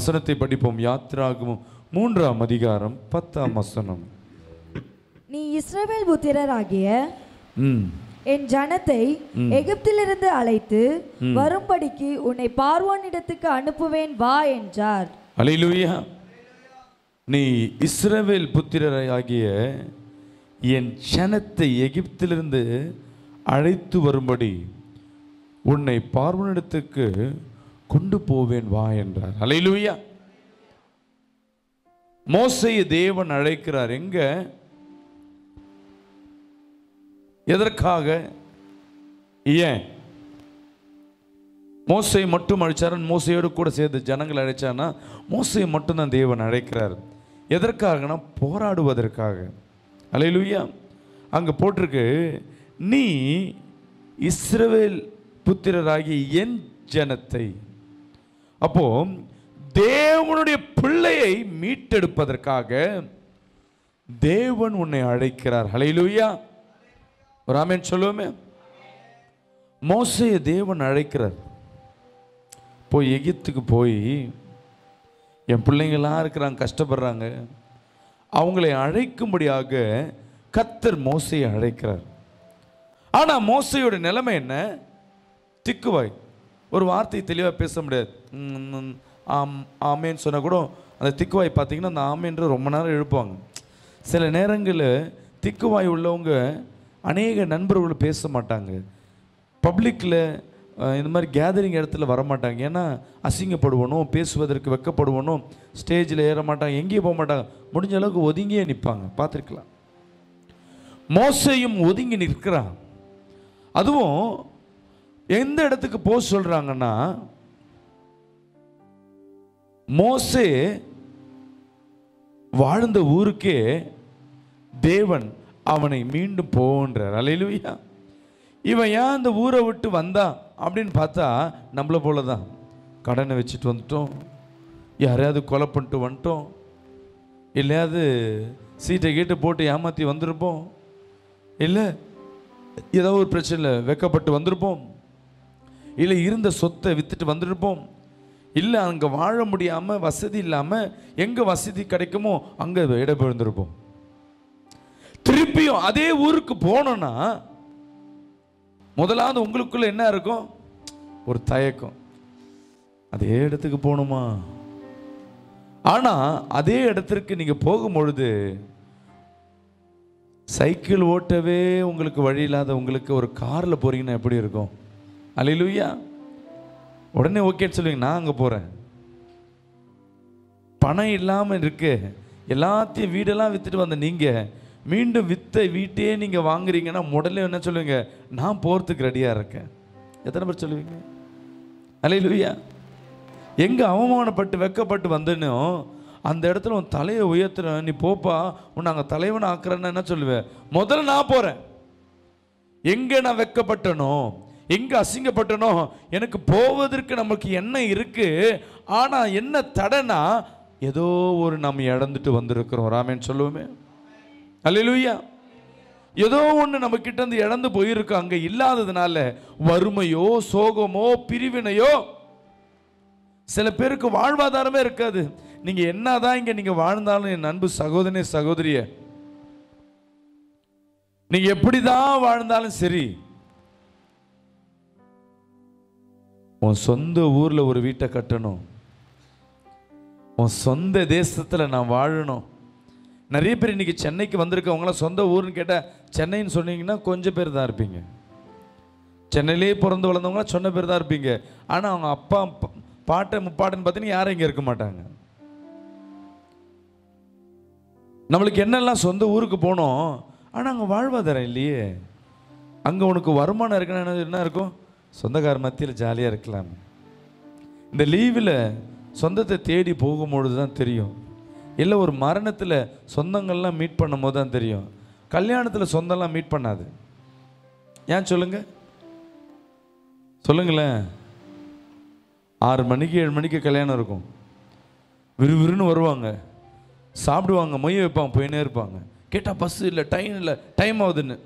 வசனத்தை படிப்போம். யாத்திராகமும் மூன்றாம் அதிகாரம் பத்தாம் வசனம். நீ இஸ்ரவேல் புத்திரராகிய என் ஜனத்தை எகிப்திலிருந்து அழைத்து வரும்படிக்கு உன்னை பார்வோனிடத்துக்கு அனுப்புவேன் வா என்றார். அலையிலுயா நீ இஸ்ரவேல் புத்திரராகிய என் ஜனத்தை எகிப்திலிருந்து அழைத்து வரும்படி உன்னை பார்வனிடத்துக்கு கொண்டு போவேன் வா என்றார். அலையிலுயா மோசையை தேவன் அழைக்கிறார். எங்க? எதற்காக? ஏன்? மோசை மட்டும் அழைச்சாரன் மோசையோடு கூட சேர்ந்து ஜனங்களை அழைச்சானா மோசையை மட்டும்தான் தேவன் அழைக்கிறார். எதற்காகனா? போராடுவதற்காக. அலையிலுயா அங்கே போட்டிருக்கு நீ இஸ்ரவேல் புத்திரராகிய என் ஜனத்தை அப்போ தேவனுடைய பிள்ளையை மீட்டெடுப்பதற்காக தேவன் உன்னை அழைக்கிறார். ஹalleluya ராமேன் சொல்லுவோமே. மோசையை தேவன் அழைக்கிறார். போய் எகிப்துக்கு போய் என் பிள்ளைங்களாம் இருக்கிறாங்க கஷ்டப்படுறாங்க. அவங்களை அழைக்கும்படியாக கத்தர் மோசையை அழைக்கிறார். ஆனால் மோசையோட நிலைமை என்ன? திக்குவாய். ஒரு வார்த்தை தெளிவாக பேச முடியாது. ஆம் ஆமேன்னு சொன்னால் கூட அந்த திக்குவாய் பார்த்தீங்கன்னா அந்த ஆமேன்ற ரொம்ப நேரம் எழுப்புவாங்க. சில நேரங்களில் திக்குவாய் உள்ளவங்க அநேக நண்பர்கள் பேச மாட்டாங்க. பப்ளிக்கில் இந்த மாதிரி கேதரிங் இடத்துல வர மாட்டாங்க. ஏன்னா அசிங்கப்படுவனும் பேசுவதற்கு வெக்கப்படுவனும் ஸ்டேஜில் ஏற மாட்டாங்க எங்கேயும் போக மாட்டாங்க. முடிஞ்ச அளவுக்கு ஒதுங்கியே நிற்பாங்க பார்த்துருக்கலாம். மோசையும் ஒதுங்கி நிற்கிறான். அதுவும் எந்த இடத்துக்கு போக சொல்றாங்கன்னா மோசே வாழ்ந்த ஊருக்கே தேவன் அவனை மீண்டும் போன்றார். அலையிலுயா இவன் ஏன் அந்த ஊரை விட்டு வந்தான் அப்படின்னு பார்த்தா நம்மளை போல தான் கடனை வச்சுட்டு வந்துட்டோம். யாரையாவது கொலை பண்ணிட்டு வந்துட்டோம். இல்லையாவது சீட்டை கீட்டை போட்டு ஏமாற்றி வந்திருப்போம். இல்லை ஏதோ ஒரு பிரச்சனையில் வெக்கப்பட்டு வந்திருப்போம். இல்லை இருந்த சொத்தை விற்றுட்டு வந்திருப்போம். இல்லை அங்கே வாழ முடியாமல் வசதி இல்லாமல் எங்கே வசதி கிடைக்குமோ அங்கே இடம்பெயர்ந்திருப்போம் திருப்பியும் அதே ஊருக்கு போனோன்னா முதலாவது உங்களுக்குள்ள என்ன இருக்கும்? ஒரு தயக்கம். அதே இடத்துக்கு போகணுமா? ஆனால் அதே இடத்திற்கு நீங்கள் போகும்பொழுது சைக்கிள் ஓட்டவே உங்களுக்கு வழி இல்லாத உங்களுக்கு ஒரு காரில் போகிறீங்கன்னா எப்படி இருக்கும்? அலையிலுயா உடனே ஓகேன்னு சொல்லுவீங்க நான் அங்கே போகிறேன் பணம் இல்லாமல் இருக்கு எல்லாத்தையும் வீடெல்லாம் விற்றுட்டு வந்த நீங்கள் மீண்டும் வித்த வீட்டையே நீங்கள் வாங்குறீங்கன்னா முதல்ல என்ன சொல்லுவீங்க? நான் போகிறதுக்கு ரெடியாக இருக்கேன். எத்தனை பேர் சொல்லுவீங்க? அலையிலுயா எங்கே அவமானப்பட்டு வெக்கப்பட்டு வந்தேனோ அந்த இடத்துல உன் தலையை உயர்த்துற நீ போப்பா உன்னை அங்கே தலைவனை ஆக்குறேன்னு என்ன சொல்லுவேன்? முதல்ல நான் போகிறேன் எங்கே நான் வெக்கப்பட்டனோ? எங்கே அசிங்கப்பட்டனோ? எனக்கு போவதற்கு நமக்கு என்ன இருக்கு? ஆனால் என்ன தடைனா ஏதோ ஒரு நம்ம இழந்துட்டு வந்திருக்கிறோம். ராமேன் சொல்லுவோமே. அல்லேலூயா ஏதோ ஒன்று நம்ம கிட்ட இருந்து இழந்து போயிருக்கோம் அங்கே இல்லாததுனால வறுமையோ சோகமோ பிரிவினையோ சில பேருக்கு வாழ்வாதாரமே இருக்காது. நீங்கள் என்ன தான் இங்கே நீங்கள் வாழ்ந்தாலும் என் அன்பு சகோதரனே சகோதரிய நீங்கள் எப்படி தான் வாழ்ந்தாலும் சரி உன் சொந்த ஊரில் ஒரு வீட்டை கட்டணும். உன் சொந்த தேசத்தில் நான் வாழணும். நிறைய பேர் இன்னைக்கு சென்னைக்கு வந்திருக்கவங்களாம் சொந்த ஊர்னு கேட்டால் சென்னைன்னு சொன்னீங்கன்னா கொஞ்சம் பேர் தான் இருப்பீங்க. சென்னையிலே பிறந்து வளர்ந்தவங்களாம் சொன்ன பேர் தான் இருப்பீங்க. ஆனால் அவங்க அப்பா பாட்டை முப்பாட்டுன்னு பார்த்தீங்கன்னா யாரும் இங்கே இருக்க மாட்டாங்க. நம்மளுக்கு என்னெல்லாம் சொந்த ஊருக்கு போனோம் ஆனால் அங்கே வாழ்வாதாரம் இல்லையே. அங்கே உனக்கு வருமானம் இருக்குன்னா என்ன இருக்கும்? சொந்தக்கார மத்தியில் ஜாலியாக இருக்கலாம். இந்த லீவில் சொந்தத்தை தேடி போகும்பொழுது தான் தெரியும். இல்லை ஒரு மரணத்தில் சொந்தங்கள்லாம் மீட் பண்ணும்போது தான் தெரியும். கல்யாணத்தில் சொந்தம்லாம் மீட் பண்ணாது. ஏன் சொல்லுங்கள் சொல்லுங்களேன். ஆறு மணிக்கு ஏழு மணிக்கு கல்யாணம் இருக்கும். விறுவிறுன்னு வருவாங்க. சாப்பிடுவாங்க மொய் வைப்பாங்க போயினே இருப்பாங்க. கேட்டால் பஸ்ஸு இல்லை டைம் இல்லை டைம் ஆகுதுன்னு.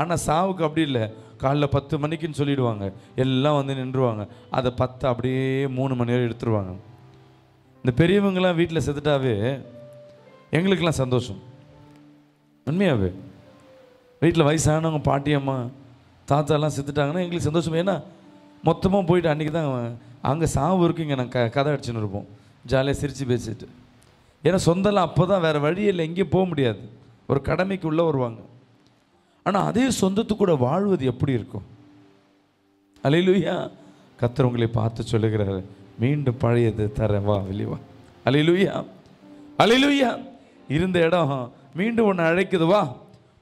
ஆனால் சாவுக்கு அப்படி இல்லை. காலைல பத்து மணிக்குன்னு சொல்லிடுவாங்க. எல்லாம் வந்து நின்றுவாங்க. அதை பத்து அப்படியே மூணு மணி நேரம் எடுத்துருவாங்க இந்த பெரியவங்களாம் வீட்டில் செத்துட்டாவே எங்களுக்கெல்லாம் சந்தோஷம். உண்மையாவே? வீட்டில் வயசானவங்க பாட்டியம்மா தாத்தாலாம் செத்துட்டாங்கன்னா எங்களுக்கு சந்தோஷம். ஏன்னா மொத்தமாக போயிட்டு அன்றைக்கி தான் அங்கே சாவு இருக்கு. இங்கே நாங்கள் க கதை அடிச்சுன்னு இருப்போம். ஜாலியாக சிரித்து பேசிட்டு. ஏன்னா சொந்தம்லாம் அப்போ தான் வேறு வழி இல்லை. எங்கேயும் போக முடியாது. ஒரு கடமைக்கு உள்ளே வருவாங்க. ஆனால் அதே சொந்தத்து கூட வாழ்வது எப்படி இருக்கும்? அலையிலுயா. கத்தர் உங்களை பார்த்து சொல்லுகிறாரு மீண்டும் பழையது தர வா வெளிவா வா. அலையிலுயா. அலையிலுயா. இருந்த இடம் மீண்டும் உன்னை அழைக்குது வா.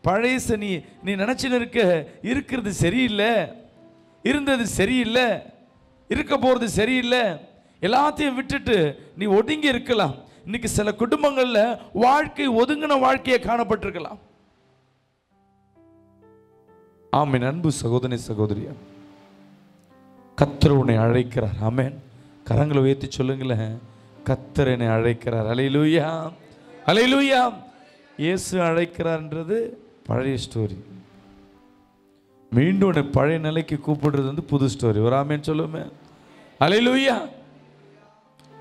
பழையச நீ நீ நினச்சின்னு இருக்க இருக்கிறது சரியில்லை. இருந்தது சரியில்லை. இருக்க போகிறது சரியில்லை. எல்லாத்தையும் விட்டுட்டு நீ ஒதுங்கி இருக்கலாம். இன்னைக்கு சில குடும்பங்களில் வாழ்க்கை ஒதுங்கின வாழ்க்கையை காணப்பட்டிருக்கலாம். ஆமீன் அன்பு சகோதரி சகோதரியா. கத்தர் உன்னை அழைக்கிறார். ஆமேன். கரங்களை உயர்த்தி சொல்லுங்களேன். கத்தர் என்னை அழைக்கிறார். அலையிலூயா. அலையிலூயா. இயேசு அழைக்கிறார்ன்றது பழைய ஸ்டோரி மீண்டும் உன்னை பழைய நிலைக்கு கூப்பிடுறது வந்து புது ஸ்டோரி ஒரு ஆமேன் சொல்லுமே. அலையிலூயா.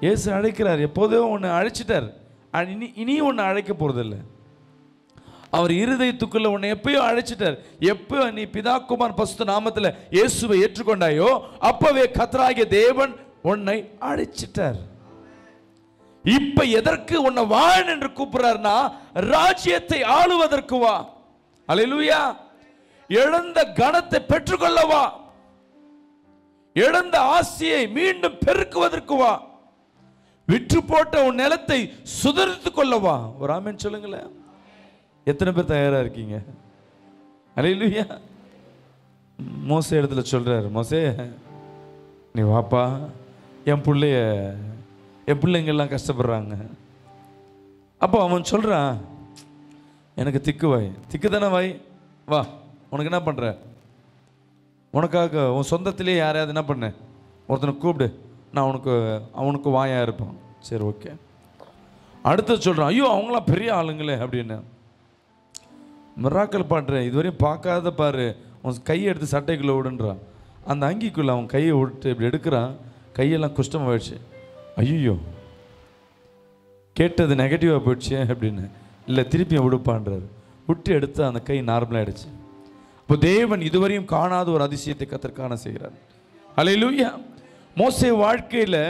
இயேசு அழைக்கிறார். எப்போதோ உன்னை அழைச்சிட்டார். அ- இனி இனியும் உன்னை அழைக்க போகிறதில்லை அவர் இருதயத்துக்குள்ள உன்னை எப்பயோ அழைச்சிட்டார். எப்போ நீ பிதாக்குமார் பசுத்த நாமத்தில் இயேசுவை ஏற்றுக்கொண்டாயோ அப்பவே கத்தராகிய தேவன் உன்னை அழைச்சிட்டார். இப்ப எதற்கு உன்னை வாழ் என்று கூப்பிடுறாருன்னா ராஜ்யத்தை ஆளுவதற்கு வா. அல்லேலூயா இழந்த கணத்தை பெற்றுக்கொள்ள வா. இழந்த ஆசையை மீண்டும் பெருக்குவதற்கு வா. விற்று போட்ட உன் நிலத்தை சுதரித்துக் கொள்ளவா ஒரு ஆமென் சொல்லுங்களேன். எத்தனை பேர் தயாராக இருக்கீங்க? அலையிலுயா மோசே இடத்துல சொல்கிறார் மோசே நீ வாப்பா. என் பிள்ளைய என் பிள்ளைங்கள்லாம் கஷ்டப்படுறாங்க. அப்போ அவன் சொல்கிறான் எனக்கு திக்கு வாய். திக்கு தானே வாய்? வா உனக்கு என்ன பண்ணுற உனக்காக உன் சொந்தத்திலே யாரையாவது என்ன பண்ண? ஒருத்தனை கூப்பிடு. நான் உனக்கு அவனுக்கு வாயாக இருப்பான். சரி ஓகே. அடுத்து சொல்கிறான் ஐயோ அவங்களாம் பெரிய ஆளுங்களே அப்படின்னு. மிராக்கல் பண்ணுறேன் இதுவரையும் பார்க்காத பாரு. உன் கையை எடுத்து சட்டைக்குள்ளே விடுன்றான். அந்த அங்கிக்குள்ளே அவன் கையை விட்டு இப்படி எடுக்கிறான். கையெல்லாம் குஷ்டமாகிடுச்சு ஐயோ கேட்டது நெகட்டிவாக போயிடுச்சு அப்படின்னு. இல்லை திருப்பி விடுப்பான்றாரு விட்டு எடுத்து அந்த கை நார்மலாகிடுச்சு இப்போ தேவன் இதுவரையும் காணாத ஒரு அதிசயத்தை கத்திற்கான காண செய்கிறார். அலையிலூயா மோசை வாழ்க்கையில்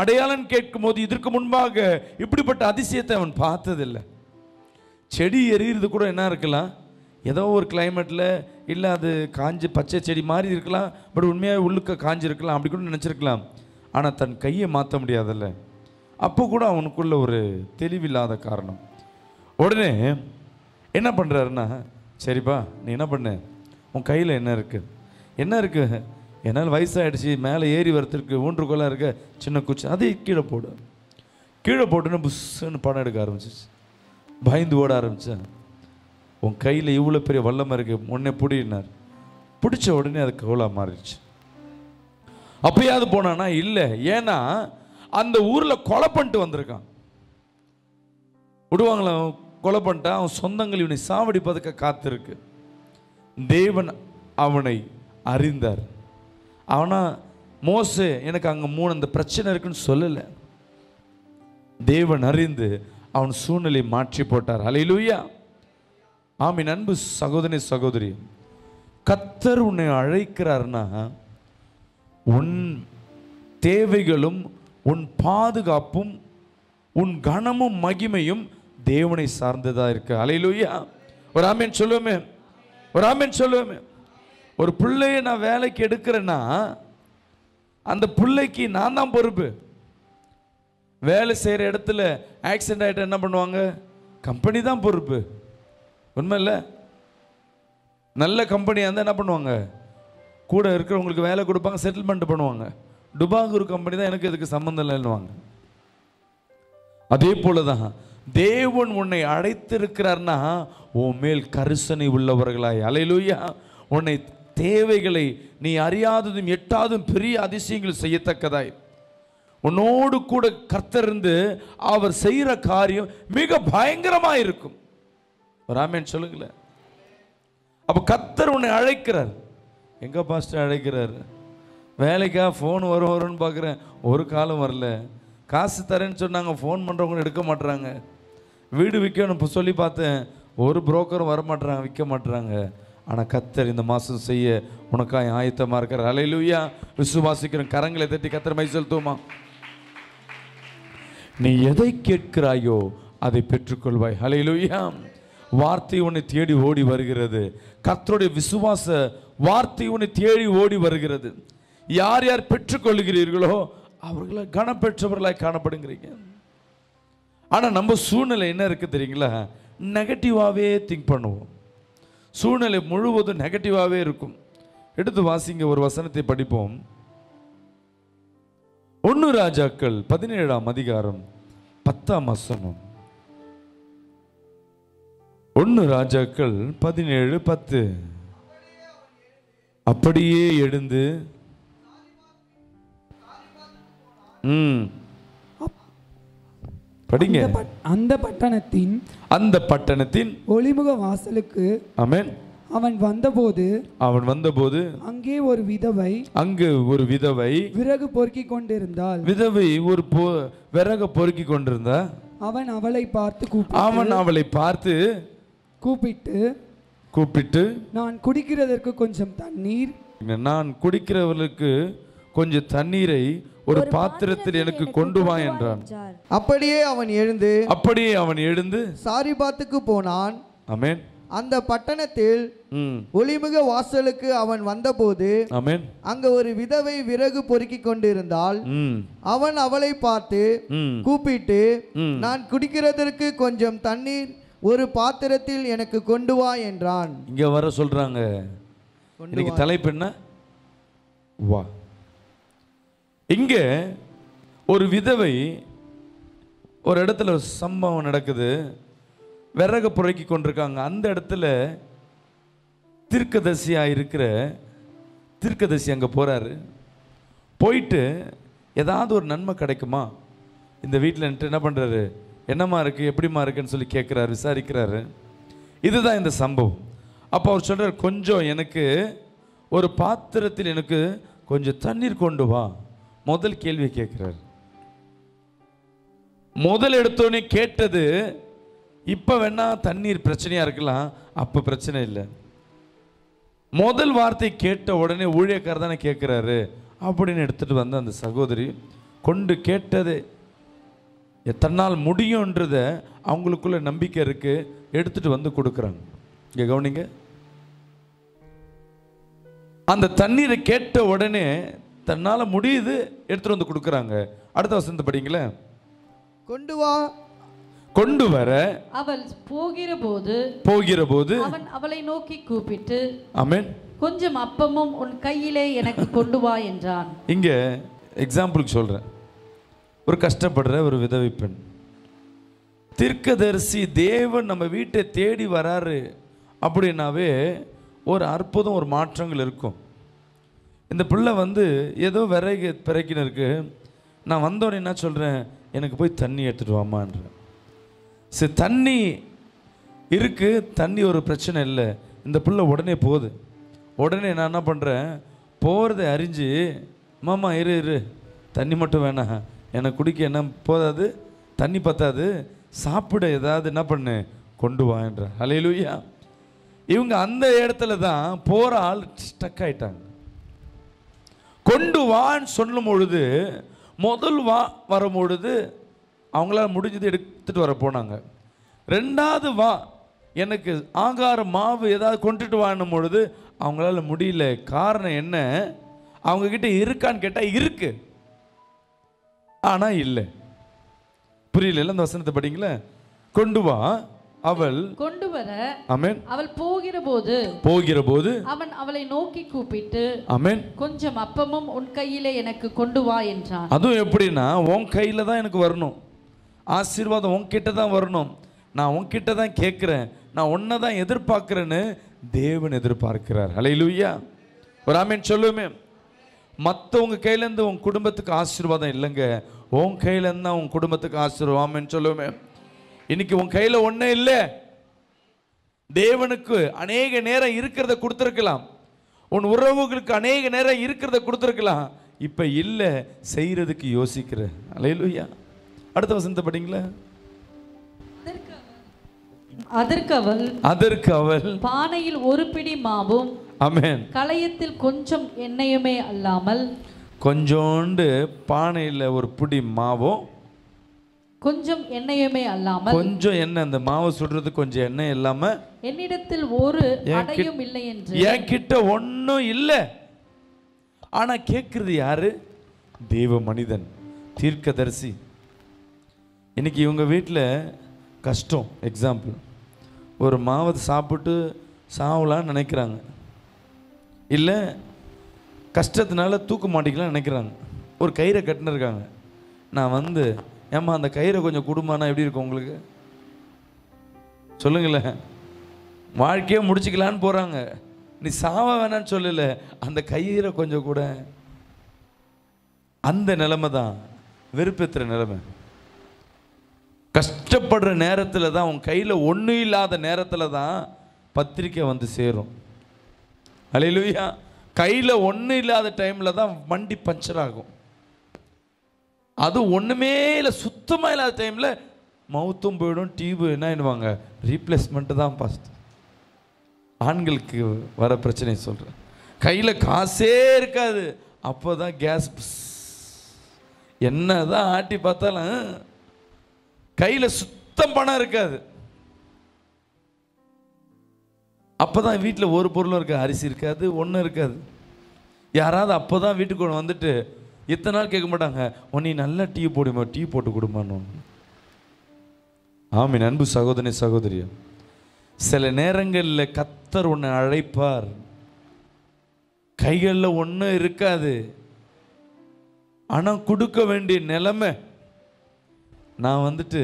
அடையாளம் கேட்கும்போது இதற்கு முன்பாக இப்படிப்பட்ட அதிசயத்தை அவன் பார்த்ததில்லை. செடி எரியிறது கூட என்ன இருக்கலாம்? ஏதோ ஒரு கிளைமேட்டில் இல்லை அது காஞ்சி பச்சை செடி மாதிரி இருக்கலாம் பட் உண்மையாக உள்ளுக்க காஞ்சிருக்கலாம் அப்படி கூட நினச்சிருக்கலாம். ஆனால் தன் கையை மாற்ற முடியாதுல்ல. அப்போ கூட அவனுக்குள்ள ஒரு தெளிவில்லாத காரணம். உடனே என்ன பண்ணுறாருன்னா சரிப்பா நீ என்ன பண்ணு? உன் கையில் என்ன இருக்குது என்ன இருக்குது என்னால் வயசாகிடுச்சு மேலே ஏறி வரத்துக்கு ஊன்றுகோலாக இருக்க சின்ன குச்சி அதை கீழே போடு. கீழே போட்டுன்னு புஷ்ஷுன்னு படம் எடுக்க ஆரம்பிச்சிச்சு பயந்து ஓட ஆரம்பித்தேன் உன் கையில் இவ்வளோ பெரிய வல்லமை இருக்குது உன்னை பிடினார் பிடிச்ச உடனே அது கோலாக மாறிடுச்சு. அப்பயாவது போனானா இல்லை ஏன்னா அந்த ஊரில் கொலை பண்ணிட்டு வந்திருக்கான். விடுவாங்களா கொலை பண்ணிட்டான் அவன் சொந்தங்கள் இவனை சாவடிப்பதற்கு காத்திருக்கு. தேவன் அவனை அறிந்தார். அவனா மோசே எனக்கு அங்கே மூணு அந்த பிரச்சனை இருக்குன்னு சொல்லலை. தேவன் அறிந்து அவன் சூழ்நிலை மாற்றி போட்டார். அலையிலூயா ஆமின். அன்பு சகோதரி சகோதரி. கத்தர் உன்னை அழைக்கிறார்னா உன் தேவைகளும் உன் பாதுகாப்பும் உன் கனமும் மகிமையும் தேவனை சார்ந்ததாக இருக்கு. அலையிலூயா ஒரு ஆமீன் சொல்லுவோமே. ஒரு ஆமீன் சொல்லுவோமே. ஒரு பிள்ளையை நான் வேலைக்கு எடுக்கிறேன்னா அந்த பிள்ளைக்கு நான் தான் பொறுப்பு. வேலை செய்கிற இடத்துல ஆக்சிடென்ட் ஆகிட்டு என்ன பண்ணுவாங்க? கம்பெனி தான் பொறுப்பு. உண்மை இல்லை நல்ல கம்பெனியாக இருந்தால் என்ன பண்ணுவாங்க? கூட இருக்கிறவங்களுக்கு வேலை கொடுப்பாங்க செட்டில்மெண்ட் பண்ணுவாங்க. டுபாங்கூர் கம்பெனி தான் எனக்கு இதுக்கு சம்மந்தம் இல்லைன்னுவாங்க. அதே போல தான் தேவன் உன்னை அழைத்திருக்கிறார்னா உன் மேல் கரிசனை உள்ளவர்களாய். அலையிலூயா. உன்னை தேவைகளை நீ அறியாததும் எட்டாதும் பெரிய அதிசயங்கள் செய்யத்தக்கதாய். உன்னோடு கூட கர்த்தருந்து அவர் செய்கிற காரியம் மிக பயங்கரமாக இருக்கும். ராமேன் சொல்லுங்களேன். அப்போ கர்த்தர் உன்னை அழைக்கிறார். எங்கே பாஸ்டர் அழைக்கிறார்? வேலைக்கா ஃபோன் வரும் வரும்னு பார்க்குறேன். ஒரு காலம் வரல. காசு தரேன்னு சொன்னாங்க ஃபோன் பண்ணுறவங்க எடுக்க மாட்டுறாங்க வீடு விற்கணும் இப்போ சொல்லி பார்த்தேன். ஒரு புரோக்கரும் வர மாட்டுறாங்க விற்க மாட்டுறாங்க ஆனால் கத்தர் இந்த மாதம் செய்ய உனக்காய் ஆயத்தமாக இருக்கிற அலையிலுயா விசுவாசிக்கிறோம். கரங்களை தட்டி கத்தர் மை செலுத்துவோமா நீ எதை கேட்கிறாயோ அதை பெற்றுக்கொள்வாய். ஹலையிலுயா வார்த்தை உன்னை தேடி ஓடி வருகிறது. கர்த்தருடைய விசுவாச வார்த்தை உன்னை தேடி ஓடி வருகிறது. யார் யார் பெற்றுக்கொள்கிறீர்களோ அவர்களை கனப்பெற்றவர்களாய் காணப்படுங்கிறீங்க ஆனால் நம்ம சூழ்நிலை என்ன இருக்குது தெரியுங்களா? நெகட்டிவாகவே திங்க் பண்ணுவோம். சூழ்நிலை முழுவதும் நெகட்டிவாகவே இருக்கும். எடுத்து வாசிங்க ஒரு வசனத்தை படிப்போம். ஒன்னு ராஜாக்கள் பதினேழாம் அதிகாரம் பத்தாம் வசனம். ஒன்னு ராஜாக்கள் பதினேழு பத்து. அப்படியே எழுந்து ம் படிங்க. அந்த பட்- அந்த பட்டணத்தின் அந்த பட்டணத்தின் ஒளிமுக வாசலுக்கு ஆமென். அவன் வந்தபோது அவன் வந்தபோது அங்கே ஒரு விதவை அங்கு ஒரு விதவை விறகு பொறுக்கிக் கொண்டிருந்தாள். விதவை ஒரு பொ விறக பொறுக்கி கொண்டிருந்தா. அவன் அவளை பார்த்து கூப்பி அவன் அவளை பார்த்து கூப்பிட்டு கூப்பிட்டு நான் குடிக்கிறதற்கு கொஞ்சம் தண்ணீர். நான் குடிக்கிறவர்களுக்கு கொஞ்சம் தண்ணீரை ஒரு பாத்திரத்தில் எனக்கு கொண்டு வா என்றான். என்றார். அப்படியே அவன் எழுந்து அப்படியே அவன் எழுந்து சாரிபாத்துக்கு போனான். அமேன் அந்த பட்டணத்தில் ஒளிமுக வாசலுக்கு அவன் வந்தபோது அங்க ஒரு விதவை விறகு பொறுக்கிக் கொண்டிருந்தாள். ம். அவன் அவளை பார்த்து கூப்பிட்டு. நான் குடிக்கிறதற்கு கொஞ்சம் தண்ணீர் ஒரு பாத்திரத்தில் எனக்கு கொண்டு வா என்றான். இங்க வர சொல்றாங்க. இன்னைக்கு தலைப்பு என்ன? வா. இங்க ஒரு விதவை ஒரு இடத்துல சம்பவம் நடக்குது. விறகு புரைக்கி கொண்டிருக்காங்க. அந்த இடத்துல தீர்க்கதரிசியா இருக்கிற தீர்க்கதரிசி அங்கே போகிறாரு போயிட்டு ஏதாவது ஒரு நன்மை கிடைக்குமா? இந்த வீட்டில் என்ன பண்ணுறாரு என்னம்மா இருக்குது எப்படிம்மா இருக்குன்னு சொல்லி கேட்குறாரு விசாரிக்கிறாரு. இதுதான் இந்த சம்பவம். அப்போ அவர் சொல்கிறார் கொஞ்சம் எனக்கு ஒரு பாத்திரத்தில் எனக்கு கொஞ்சம் தண்ணீர் கொண்டு வா. முதல் கேள்வி கேட்குறாரு முதல் எடுத்தோடனே கேட்டது இப்போ வேணா தண்ணீர் பிரச்சனையாக இருக்கலாம் அப்போ பிரச்சனை இல்லை. முதல் வார்த்தை கேட்ட உடனே ஊழியக்காரர் தானே கேட்குறாரு அப்படின்னு எடுத்துகிட்டு வந்த அந்த சகோதரி கொண்டு கேட்டது தன்னால் முடியுன்றத அவங்களுக்குள்ள நம்பிக்கை இருக்குது எடுத்துட்டு வந்து கொடுக்குறாங்க. இங்கே கவனிங்க. அந்த தண்ணீரை கேட்ட உடனே தன்னால் முடியுது எடுத்துகிட்டு வந்து கொடுக்குறாங்க. அடுத்த வசந்த படிங்களேன். கொண்டு வா கொண்டு வர அவள் போகிற போது போகிற போது அவன் அவளை நோக்கி கூப்பிட்டு அமேன் கொஞ்சம் அப்பமும் உன் கையிலே எனக்கு கொண்டு வா என்றான். இங்க எக்ஸாம்பிளுக்கு சொல்றேன். ஒரு கஷ்டப்படுற ஒரு விதவை பெண். தீர்க்கதரிசி தேவன் நம்ம வீட்டை தேடி வராரு அப்படின்னாவே ஒரு அற்புதம் ஒரு மாற்றங்கள் இருக்கும். இந்த பிள்ளை வந்து ஏதோ விறகு பிறக்கின்னு இருக்கு. நான் வந்தோடனே என்ன சொல்கிறேன் எனக்கு போய் தண்ணி எடுத்துட்டு வாமான்றேன் சரி தண்ணி இருக்குது தண்ணி ஒரு பிரச்சனை இல்லை. இந்த பிள்ளை உடனே போகுது. உடனே நான் என்ன பண்ணுறேன் போகிறத அறிஞ்சு மாமா இரு இரு. தண்ணி மட்டும் வேணாம். எனக்கு குடிக்க என்ன போதாது? தண்ணி பத்தாது. சாப்பிட ஏதாவது என்ன பண்ணு? கொண்டு வான்ற அலையிலுயா இவங்க அந்த இடத்துல தான் போகிற ஆள் ஸ்டக் ஆயிட்டாங்க. கொண்டு வான்னு சொல்லும் பொழுது முதல் வா வரும் பொழுது அவங்களால முடிஞ்சது எடுத்துட்டு வர போனாங்க. ரெண்டாவது வா எனக்கு ஆகார மாவு ஏதாவது கொண்டுட்டு வான்னும் பொழுது அவங்களால முடியல. காரணம் என்ன? அவங்க கிட்ட இருக்கான்னு கேட்டால் இருக்கு. ஆனா இல்லை. புரியல அந்த வசனத்தை படிங்களே. கொண்டு வா அவள் கொண்டு வர அமேன் அவள் போகிற போது போகிற போது அவன் அவளை நோக்கி கூப்பிட்டு அமேன் கொஞ்சம் அப்பமும் உன் கையிலே எனக்கு கொண்டு வா என்றான். அதுவும் எப்படின்னா உன் கையில் தான் எனக்கு வரணும். ஆசீர்வாதம் உன்கிட்ட தான் வரணும். நான் உன்கிட்ட தான் கேட்குறேன். நான் உன்னை தான் எதிர்பார்க்குறேன்னு தேவன் எதிர்பார்க்கிறார். அலையிலுயா ஒரு ஆமீன் சொல்லுமே. மற்றவங்க கையிலேருந்து உன் குடும்பத்துக்கு ஆசீர்வாதம் இல்லைங்க. உன் கையிலேருந்து தான் உன் குடும்பத்துக்கு ஆசீர்வாதம். ஆமீன் சொல்லுமே. இன்னைக்கு உன் கையில் ஒன்றே இல்லை. தேவனுக்கு அநேக நேரம் இருக்கிறத கொடுத்துருக்கலாம். உன் உறவுகளுக்கு அநேக நேரம் இருக்கிறத கொடுத்துருக்கலாம். இப்போ இல்லை செய்கிறதுக்கு யோசிக்கிற. அலையிலுயா அடுத்த வசனத்தை படிங்களா அதற்கு அவள் அதற்கு அவள் பானையில் ஒரு பிடி மாவும். அமேன் களையத்தில் கொஞ்சம் எண்ணெயுமே அல்லாமல். கொஞ்சோண்டு பானையில் ஒரு பிடி மாவும். கொஞ்சம் எண்ணெயுமே அல்லாமல். கொஞ்சம் எண்ணெய் அந்த மாவை சுடுறது கொஞ்சம் எண்ணெய் இல்லாம. என்னிடத்தில் ஒரு அடையும் இல்லை என்று. என் கிட்ட ஒன்றும் இல்லை. ஆனா கேட்கறது யாரு? தெய்வ மனிதன் தீர்க்கதரிசி. இன்றைக்கி இவங்க வீட்டில் கஷ்டம். எக்ஸாம்பிள் ஒரு மாவை சாப்பிட்டு சாவலான்னு நினைக்கிறாங்க. இல்லை கஷ்டத்தினால தூக்க மாட்டிக்கலாம்னு நினைக்கிறாங்க. ஒரு கயிறை கட்டினிருக்காங்க. இருக்காங்க நான் வந்து ஏம்மா அந்த கயிறை கொஞ்சம் குடும்பம்னா எப்படி இருக்கும் உங்களுக்கு? சொல்லுங்களேன் வாழ்க்கையே முடிச்சுக்கலான்னு போகிறாங்க நீ சாவ வேணான்னு சொல்லல அந்த கயிறை கொஞ்சம் கூட. அந்த நிலைமை தான் வெறுப்பேற்றுற நிலைமை. கஷ்டப்படுற நேரத்தில் தான் உன் கையில் ஒன்றும் இல்லாத நேரத்தில் தான் பத்திரிக்கை வந்து சேரும். அலையிலுயா. கையில் ஒன்றும் இல்லாத டைமில் தான் வண்டி பஞ்சர் ஆகும். அது ஒன்றுமே இல்லை சுத்தமாக இல்லாத டைமில் மவுத்தும் போயிடும் டியூபு என்ன ஆயிடுவாங்க? ரீப்ளேஸ்மெண்ட்டு தான் ஃபஸ்ட் ஆண்களுக்கு வர பிரச்சனையை சொல்கிறேன் கையில் காசே இருக்காது. அப்போ தான் கேஸ் என்ன தான் ஆட்டி பார்த்தாலும் கையில் சுத்தம் பணம் இருக்காது. அப்போ தான் வீட்டில் ஒரு பொருளும் இருக்காது அரிசி இருக்காது ஒன்றும் இருக்காது. யாராவது அப்போ தான் வீட்டுக்கு வந்துட்டு இத்தனை நாள் கேட்க மாட்டாங்க உன்னை நல்லா டீ போடுமா டீ போட்டு கொடுமான்னு. ஆமீன். அன்பு சகோதரி சகோதரி சில நேரங்களில் கத்தர் உன்னை அழைப்பார். கைகளில் ஒன்றும் இருக்காது. ஆனால் கொடுக்க வேண்டிய நிலைமை நான் வந்துட்டு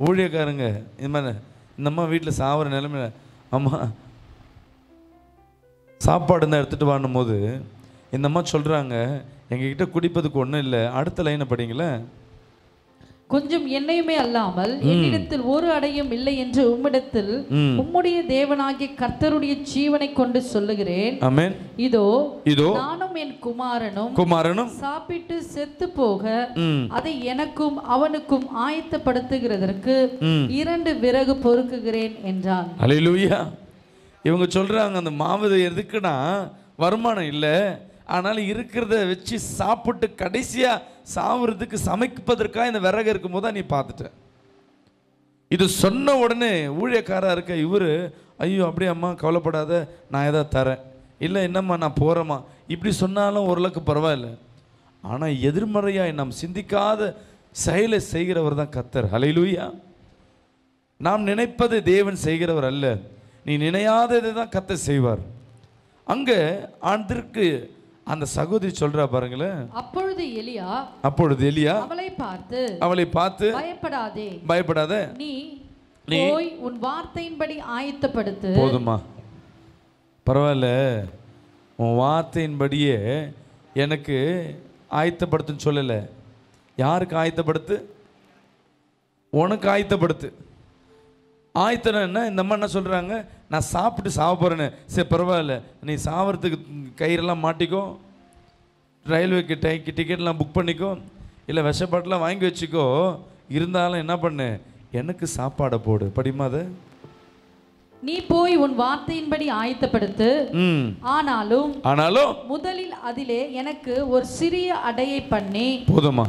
ஊழியக்காரங்க இந்த மாதிரி இந்த அம்மா வீட்டில் சாவர நிலைமையில அம்மா சாப்பாடு இருந்தால் எடுத்துகிட்டு வாணும் போது இந்த அம்மா சொல்கிறாங்க எங்ககிட்ட குடிப்பதுக்கு ஒன்றும் இல்லை அடுத்த லைனை படிங்களேன். கொஞ்சம் எண்ணெயுமே அல்லாமல் என்னிடத்தில் ஒரு அடையும் இல்லை என்று உம்மிடத்தில். உம்முடைய தேவனாகிய கர்த்தருடைய ஜீவனை கொண்டு சொல்லுகிறேன். இதோ இதோ நானும் என் குமாரனும் குமாரனும் சாப்பிட்டு செத்து போக அதை எனக்கும் அவனுக்கும் ஆயத்தப்படுத்துகிறதற்கு. இரண்டு விறகு பொறுக்குகிறேன் என்றான். அலையிலூயா இவங்க சொல்கிறாங்க அந்த மாவு எதுக்குன்னா வருமானம் இல்லை. ஆனால் இருக்கிறத வச்சு சாப்பிட்டு கடைசியாக சாவுறதுக்கு சமைப்பதற்காக இந்த விறகு இருக்கும்போது தான் நீ பார்த்துட்ட. இது சொன்ன உடனே ஊழியக்காராக இருக்க இவர் ஐயோ அப்படியே அம்மா கவலைப்படாத நான் ஏதாவது தரேன். இல்லை என்னம்மா நான் போகிறேம்மா இப்படி சொன்னாலும் ஓரளவுக்கு பரவாயில்ல. ஆனால் எதிர்மறையாக நாம் சிந்திக்காத செயலை செய்கிறவர் தான் கத்தர் ஹலையிலூயா நாம் நினைப்பது தேவன் செய்கிறவர் அல்ல. நீ நினையாததை தான் கத்தை செய்வார். அங்கே அதற்கு அந்த சகோதரி சொல்றா பாருங்களேன் அப்பொழுது எலியா அப்பொழுது எலியா அவளை பார்த்து அவளை பார்த்து பயப்படாதே பயப்படாத நீ நீ போய் உன் வார்த்தையின்படி ஆயத்தப்படுத்து. போதுமா பரவாயில்ல உன் வார்த்தையின்படியே எனக்கு ஆயத்தப்படுத்துன்னு சொல்லலை. யாருக்கு ஆயத்தப்படுத்து? உனக்கு ஆயத்தப்படுத்து. ஆயத்தனம் என்ன? இந்த அம்மா என்ன சொல்கிறாங்க நான் சாப்பிட்டு சாவ போகிறேன்னு சரி பரவாயில்ல. நீ சாவறதுக்கு கயிறெல்லாம் மாட்டிக்கோ. ரயில்வேக்கு டை டிக்கெட்லாம் புக் பண்ணிக்கோ. இல்லை விஷப்பாட்டெலாம் வாங்கி வச்சுக்கோ. இருந்தாலும் என்ன பண்ணு? எனக்கு சாப்பாடை போடு. படிமா அதை? நீ போய் உன் வார்த்தையின்படி ஆயத்தப்படுத்து. ஆனாலும் ஆனாலும் முதலில் அதிலே எனக்கு ஒரு சிறிய அடையை பண்ணி. போதுமா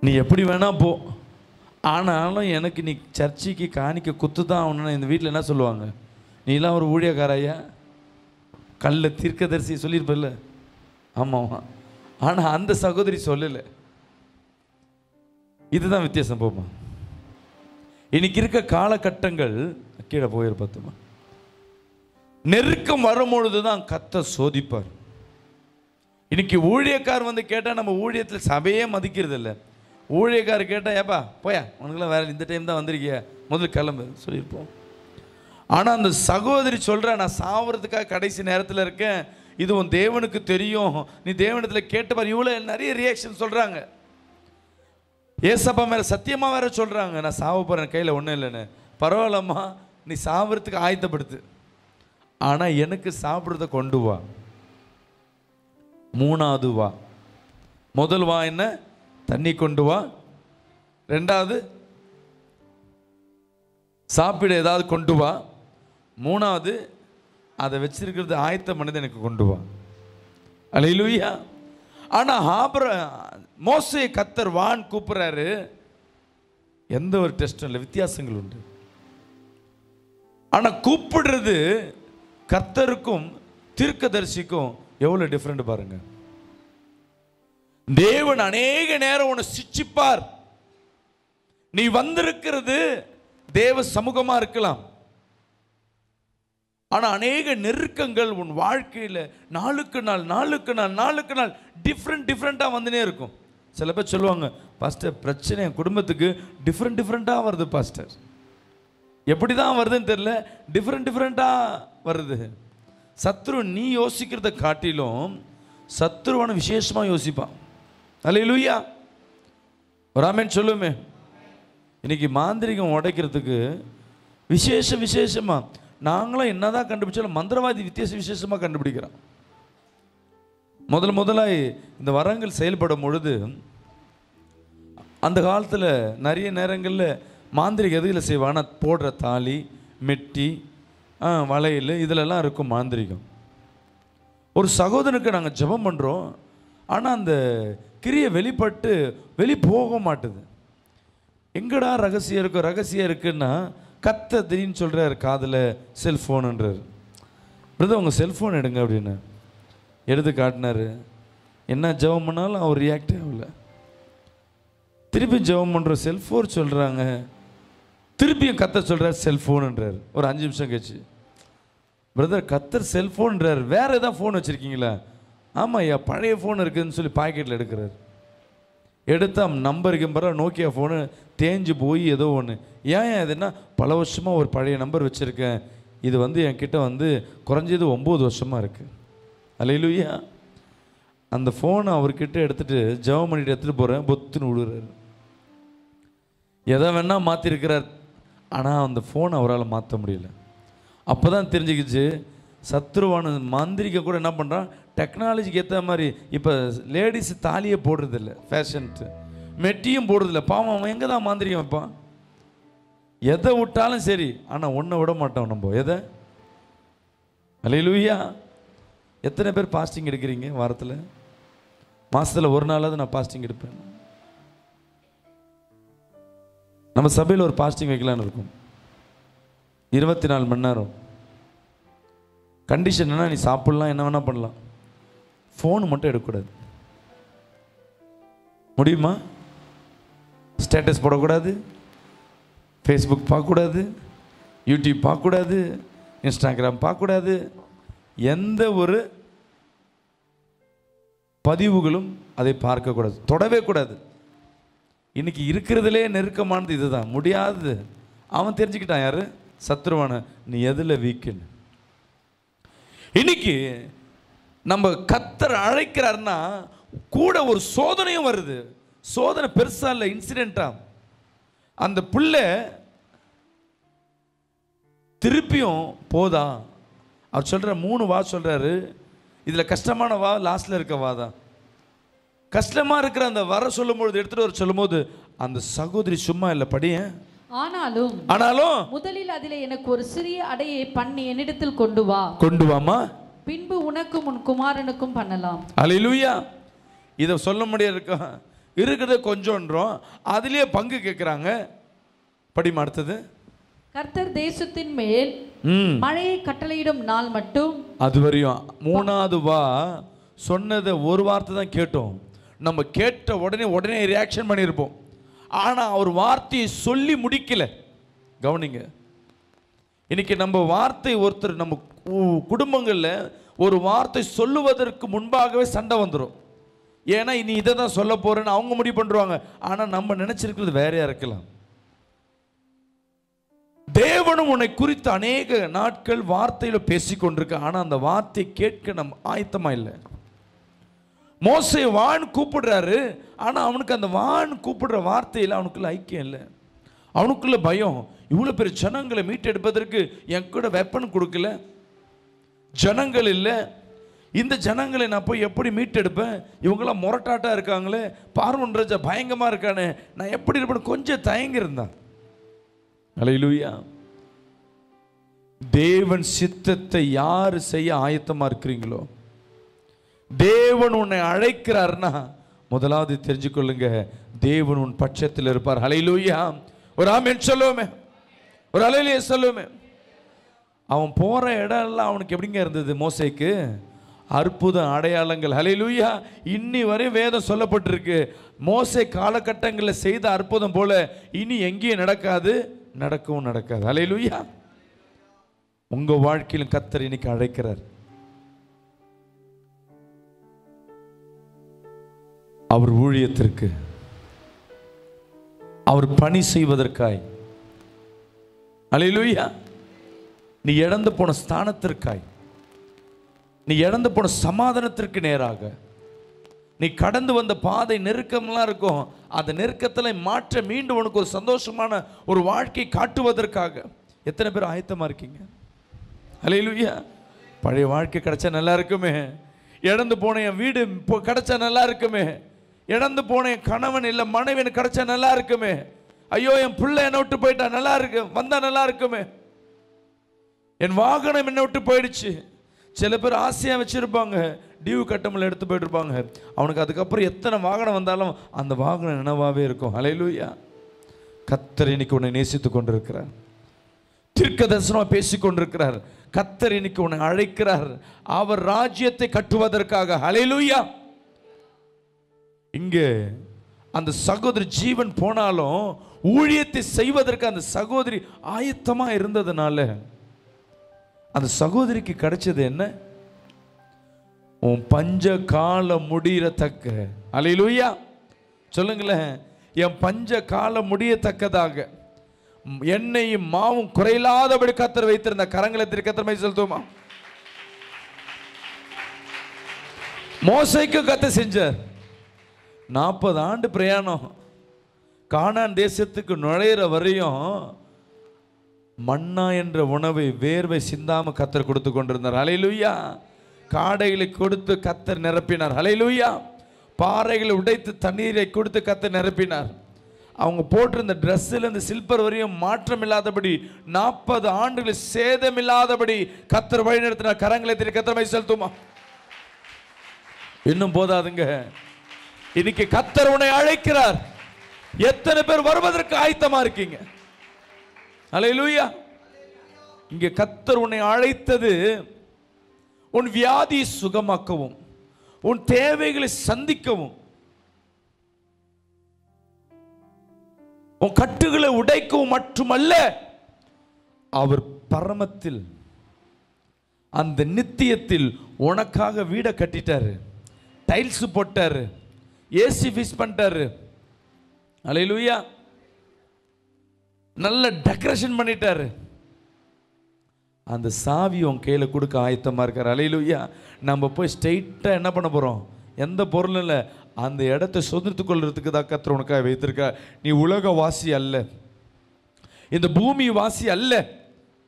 நீ எப்படி வேணா போ. ஆனாலும் எனக்கு நீ சர்ச்சைக்கு காணிக்க குத்து தான் ஆகணும்னு இந்த வீட்டில் என்ன சொல்லுவாங்க? நீலாம் ஒரு ஊழியக்காரையா கல்ல தீர்க்கதரிசி சொல்லியிருப்பில்ல? ஆமாம் ஆனால் அந்த சகோதரி சொல்லலை. இதுதான் வித்தியாசம் போமா இன்னைக்கு இருக்க காலகட்டங்கள் கீழே போயிரு பார்த்துமா நெருக்கம் வரும்பொழுது தான் கத்த சோதிப்பார். இன்னைக்கு ஊழியக்கார் வந்து கேட்டால் நம்ம ஊழியத்தில் சபையே மதிக்கிறது இல்லை ஊழியக்கார் கேட்டால் ஏப்பா போயா உனக்குலாம் வேற இந்த டைம் தான் வந்திருக்கிய. முதல்ல கிளம்பு சொல்லியிருப்போம். ஆனால் அந்த சகோதரி சொல்கிற நான் சாவறதுக்காக கடைசி நேரத்தில் இருக்கேன். இது உன் தேவனுக்கு தெரியும். நீ தேவனத்தில் கேட்டப்பார் இவ்வளோ நிறைய ரியாக்ஷன் சொல்கிறாங்க ஏசப்பா மேலே சத்தியமாக வேற சொல்கிறாங்க நான் சாவ போகிறேன் கையில் ஒன்றும் இல்லைன்னு. பரவாயில்லம்மா நீ சாவறதுக்கு ஆயத்தப்படுத்து. ஆனால் எனக்கு சாப்பிட்றத கொண்டு வா. மூணாவது வா. முதல் வா என்ன? தண்ணி கொண்டு வா. ரெண்டாவது சாப்பிட ஏதாவது கொண்டு வா. மூணாவது அதை வச்சிருக்கிறது ஆயத்த மனிதன் எனக்கு கொண்டு வா. அலையிலுயா. ஆனால் ஆபர மோசையை கத்தர் வான் கூப்பிட்றாரு. எந்த ஒரு டெஸ்டும் இல்லை வித்தியாசங்கள் உண்டு. ஆனால் கூப்பிடுறது கத்தருக்கும் தீர்க்கதரிசிக்கும் எவ்வளோ டிஃப்ரெண்ட் பாருங்கள் தேவன் அநேக நேரம் உன்னை சிச்சிப்பார். நீ வந்திருக்கிறது தேவ சமூகமாக இருக்கலாம். ஆனால் அநேக நெருக்கங்கள் உன் வாழ்க்கையில் நாளுக்கு நாள் நாளுக்கு நாள் நாளுக்கு நாள் டிஃப்ரெண்ட் டிஃப்ரெண்ட்டாக வந்துனே இருக்கும். சில பேர் சொல்லுவாங்க பாஸ்டர் பிரச்சனை என் குடும்பத்துக்கு டிஃப்ரெண்ட் டிஃப்ரெண்ட்டாக வருது பாஸ்டர் எப்படி தான் வருதுன்னு தெரியல டிஃப்ரெண்ட் டிஃப்ரெண்ட்டாக வருது. சத்ரு நீ யோசிக்கிறத காட்டிலும் சத்ருவான விசேஷமாக யோசிப்பான். அல்லையிலுயா ஒரு ஆமேன் சொல்லுமே. இன்னைக்கு மாந்திரிகம் உடைக்கிறதுக்கு விசேஷ விசேஷமாக நாங்களும் என்னதான் கண்டுபிடிச்சாலும் மந்திரவாதி வித்தியாச விசேஷமாக கண்டுபிடிக்கிறோம். முதல் முதலாய் இந்த வரங்கள் செயல்படும் பொழுது அந்த காலத்தில் நிறைய நேரங்களில் மாந்திரிகம் எதுல செய்வானா போடுற தாலி மெட்டி வளையல் இதிலெல்லாம் இருக்கும் மாந்திரிகம். ஒரு சகோதரனுக்கு நாங்கள் ஜெபம் பண்ணுறோம் ஆனால் அந்த கிரியை வெளிப்பட்டு வெளி போக மாட்டுது. எங்கடா ரகசியம் இருக்கு ரகசியம் இருக்குன்னா கத்த திடீர்னு சொல்கிறார் காதில் செல்ஃபோனுன்றார் பிரதர் உங்கள் செல்ஃபோன் எடுங்க அப்படின்னு. எடுத்து காட்டினாரு. என்ன ஜெபம் பண்ணாலும் அவர் ரியாக்டே ஆகல. திருப்பி ஜெபம் பண்ணுற செல்ஃபோன் சொல்கிறாங்க திருப்பியும் கத்த சொல்கிறார் செல்ஃபோனுன்றார் ஒரு அஞ்சு நிமிஷம் கழிச்சு. பிரதர் கத்தர் செல்ஃபோன்றார் வேறு எதாவது ஃபோன் வச்சுருக்கீங்களா? ஆமாம் ஐயா பழைய ஃபோன் இருக்குதுன்னு சொல்லி பாக்கெட்டில் எடுக்கிறார். எடுத்தால் நம்பர் கம்பராக நோக்கியா ஃபோனு தேஞ்சு போய் ஏதோ ஒன்று ஏன் அது இதுன்னா பல வருஷமாக ஒரு பழைய நம்பர் வச்சுருக்கேன். இது வந்து என்கிட்ட வந்து குறைஞ்சது ஒம்பது வருஷமாக இருக்குது அலையிலுயா அந்த ஃபோனை அவர்கிட்ட எடுத்துகிட்டு ஜெபம் பண்ணிட்டு எடுத்துகிட்டு போகிறேன் பொத்துன்னு விடுறாரு எதை வேணால் மாற்றிருக்கிறார் ஆனால் அந்த ஃபோனை அவரால் மாற்ற முடியல. அப்போ தான் தெரிஞ்சுக்கிச்சு சத்ருவான மாந்திரிக்க கூட என்ன பண்ணுறான் டெக்னாலஜிக்கு ஏற்ற மாதிரி இப்போ லேடிஸ் தாலியை போடுறதில்ல ஃபேஷன்ட்டு மெட்டியும் போடுறதில்ல. பாவம் அவன் எங்கே தான் மாந்திரிகம் வைப்பான்? எதை விட்டாலும் சரி ஆனால் ஒன்றை விட மாட்டோம் நம்ம. எதை? அலையிலுயா எத்தனை பேர் பாஸ்டிங் எடுக்கிறீங்க வாரத்தில்? மாதத்தில் ஒரு நாளாவது நான் பாஸ்டிங் எடுப்பேன். நம்ம சபையில் ஒரு பாஸ்டிங் வைக்கலான்னு இருக்கும். இருபத்தி நாலு மணி நேரம். கண்டிஷன் என்ன நீ சாப்பிட்லாம் என்ன வேணால் பண்ணலாம். ஃபோன் மட்டும் எடுக்கக்கூடாது. முடியுமா? ஸ்டேட்டஸ் போடக்கூடாது. ஃபேஸ்புக் பார்க்கக்கூடாது. யூடியூப் பார்க்கக்கூடாது. இன்ஸ்டாகிராம் பார்க்கக்கூடாது. எந்த ஒரு பதிவுகளும் அதை பார்க்கக்கூடாது. தொடவே கூடாது. இன்றைக்கி இருக்கிறதுலே நெருக்கமானது இதுதான். முடியாதது அவன் தெரிஞ்சுக்கிட்டான் யாரு? சத்ருவான. நீ எதில் வீக்குன்னு இன்னைக்கு நம்ம கத்தர் அழைக்கிறாருன்னா கூட ஒரு சோதனையும் வருது. சோதனை பெருசா இல்லை இன்சிடென்ட்டா அந்த பிள்ளை திருப்பியும் போதா? அவர் சொல்ற மூணு வா சொல்றாரு. இதுல கஷ்டமான வா லாஸ்ட்ல இருக்க வா தான் கஷ்டமா இருக்கிற அந்த வர சொல்லும்பொழுது எடுத்துட்டு வர சொல்லும்போது அந்த சகோதரி சும்மா இல்லை படியேன் ஆனாலும் ஆனாலும் முதலில் அதிலே எனக்கு ஒரு சிறிய அடையை பண்ணி என்னிடத்தில் கொண்டு வா. கொண்டு வாமா? பின்பு உனக்கும் உன் குமாரனுக்கும் பண்ணலாம். அலையிலுயா இதை சொல்ல முடியாது இருக்கா? இருக்கிறத கொஞ்சன்றோம். அதுலயே பங்கு கேட்குறாங்க படிமா அடுத்தது. கர்த்தர் தேசத்தின் மேல் மழையை கட்டளையிடும் நாள் மட்டும். அது வரையும் மூணாவது வா சொன்னதை ஒரு வார்த்தை தான் கேட்டோம். நம்ம கேட்ட உடனே உடனே ரியாக்ஷன் பண்ணியிருப்போம். ஆனால் அவர் வார்த்தையை சொல்லி முடிக்கல. கவனிங்க. இன்னைக்கு நம்ம வார்த்தை ஒருத்தர் நம்ம குடும்பங்களில் ஒரு வார்த்தை சொல்லுவதற்கு முன்பாகவே சண்டை வந்துடும் ஏன்னா இனி இதை தான் சொல்ல போகிறேன்னு அவங்க முடிவு பண்ணுவாங்க ஆனால் நம்ம நினச்சிருக்கிறது வேறையாக இருக்கலாம். தேவனும் உன்னை குறித்து அநேக நாட்கள் வார்த்தையில் பேசிக் கொண்டிருக்க. அந்த வார்த்தையை கேட்க நம்ம ஆயத்தமாக இல்லை. மோசை வான் கூப்பிடுறாரு. ஆனால் அவனுக்கு அந்த வான் கூப்பிடுற வார்த்தையில் அவனுக்குள்ள ஐக்கியம் இல்லை. அவனுக்குள்ள பயம். இவ்வளோ பெரிய ஜனங்களை மீட்டெடுப்பதற்கு என் கூட வெப்பன் கொடுக்கல. ஜனங்கள் இல்லை. இந்த ஜனங்களை நான் போய் எப்படி மீட்டெடுப்பேன்? இவங்களாம் முரட்டாட்டாக இருக்காங்களே. பார்வன் ராஜா பயங்கரமா இருக்கானே. நான் எப்படி இருப்பேன்? கொஞ்சம் தயங்கியிருந்தான் அலையிலுயா தேவன் சித்தத்தை யார் செய்ய ஆயத்தமாக இருக்கிறீங்களோ? தேவன் உன்னை அழைக்கிறார்னா முதலாவது தெரிஞ்சுக்கொள்ளுங்க. தேவன் உன் பட்சத்தில் இருப்பார். ஹலையிலூயா ஒரு ஆமேன் சொல்லுவோமே. ஒரு அலையிலேயே சொல்லுவோமே. அவன் போகிற இடம் எல்லாம் அவனுக்கு எப்படிங்க இருந்தது மோசைக்கு? அற்புத அடையாளங்கள். ஹலையிலூயா இன்னி வரை வேதம் சொல்லப்பட்டிருக்கு. மோசை காலகட்டங்களில் செய்த அற்புதம் போல இனி எங்கேயும் நடக்காது. நடக்கவும் நடக்காது. ஹலையிலூயா உங்கள் வாழ்க்கையிலும் கத்தர் இன்னைக்கு அழைக்கிறார். அவர் ஊழியத்திற்கு அவர் பணி செய்வதற்காய். அலையிலுயா நீ இழந்து போன ஸ்தானத்திற்காய். நீ இழந்து போன சமாதானத்திற்கு நேராக. நீ கடந்து வந்த பாதை நெருக்கம்லாம் இருக்கும். அந்த நெருக்கத்தில் மாற்ற மீண்டும் உனக்கு ஒரு சந்தோஷமான ஒரு வாழ்க்கை காட்டுவதற்காக. எத்தனை பேர் ஆயத்தமாக இருக்கீங்க? அலையிலுயா பழைய வாழ்க்கை கிடைச்சா நல்லா இருக்குமே. இழந்து போன என் வீடு இப்போ கிடைச்சா நல்லா இருக்குமே. இழந்து போன என் கணவன் இல்லை மனைவி எனக்கு கிடைச்சா நல்லா இருக்குமே. ஐயோ என் பிள்ளை என்னை விட்டு போயிட்டா நல்லா இருக்கு வந்தால் நல்லா இருக்குமே. என் வாகனம் என்ன விட்டு போயிடுச்சு. சில பேர் ஆசையாக வச்சுருப்பாங்க. டியூ கட்டமில் எடுத்து போயிட்டுருப்பாங்க. அவனுக்கு அதுக்கப்புறம் எத்தனை வாகனம் வந்தாலும் அந்த வாகனம் நினைவாகவே இருக்கும். அலையிலூயா கத்தர் இன்னைக்கு உன்னை நேசித்து கொண்டிருக்கிறார். தீர்க்க தரிசனமாக பேசி கொண்டிருக்கிறார். கத்தர் இன்னைக்கு உன்னை அழைக்கிறார். அவர் ராஜ்யத்தை கட்டுவதற்காக. அலையிலூயா இங்கே அந்த சகோதரி ஜீவன் போனாலும் ஊழியத்தை செய்வதற்கு அந்த சகோதரி ஆயத்தமாக இருந்ததுனால அந்த சகோதரிக்கு கிடைச்சது என்ன? உன் பஞ்ச காலம் முடியத்தக்க. அலையிலுயா சொல்லுங்களேன். என் பஞ்ச காலம் முடியத்தக்கதாக. எண்ணெயும் மாவும் குறையில்லாதபடி கத்தர் வைத்திருந்த கரங்களை திரு கத்தர் செலுத்துவோமா? மோசைக்கு கத்த செஞ்சார். நாற்பது ஆண்டு பிரயாணம். கானான் தேசத்துக்கு நுழையிற வரையும் மன்னா என்ற உணவை வேர்வை சிந்தாம கத்தர் கொடுத்து கொண்டிருந்தார். அலையிலுயா காடைகளை கொடுத்து கத்தர் நிரப்பினார். அலையிலுயா பாறைகளை உடைத்து தண்ணீரை கொடுத்து கத்தர் நிரப்பினார். அவங்க போட்டிருந்த ட்ரெஸ்ஸில் இந்த சில்பர் வரையும் மாற்றம் இல்லாதபடி நாற்பது ஆண்டுகள் சேதம் இல்லாதபடி கத்தர் வழிநடத்தினார் கரங்களை திரு கத்தரமை செலுத்துமா இன்னும் போதாதுங்க. இன்னைக்கு கத்தர் உன்னை அழைக்கிறார். எத்தனை பேர் வருவதற்கு ஆயத்தமா இருக்கீங்க? அலையிலூயா இங்கே கத்தர் உன்னை அழைத்தது உன் வியாதி சுகமாக்கவும் உன் தேவைகளை சந்திக்கவும் உன் கட்டுகளை உடைக்கவும் மட்டுமல்ல அவர் பரமத்தில் அந்த நித்தியத்தில் உனக்காக வீடை கட்டிட்டாரு டைல்ஸ் போட்டாரு ஏசி ஃபிக்ஸ் பண்ணிட்டாரு. அலையிலுயா நல்ல டெக்கரேஷன் பண்ணிட்டாரு. அந்த சாவி உன் கையில் கொடுக்க ஆயத்தமாக இருக்கார். அலையிலுயா நம்ம போய் ஸ்ட்ரெயிட்டாக என்ன பண்ண போகிறோம் எந்த பொருளும் இல்லை. அந்த இடத்த சுதந்திரத்து கொள்றதுக்கு தான் கத்திர உனக்காக வைத்திருக்க நீ உலக வாசி அல்ல. இந்த பூமி வாசி அல்ல.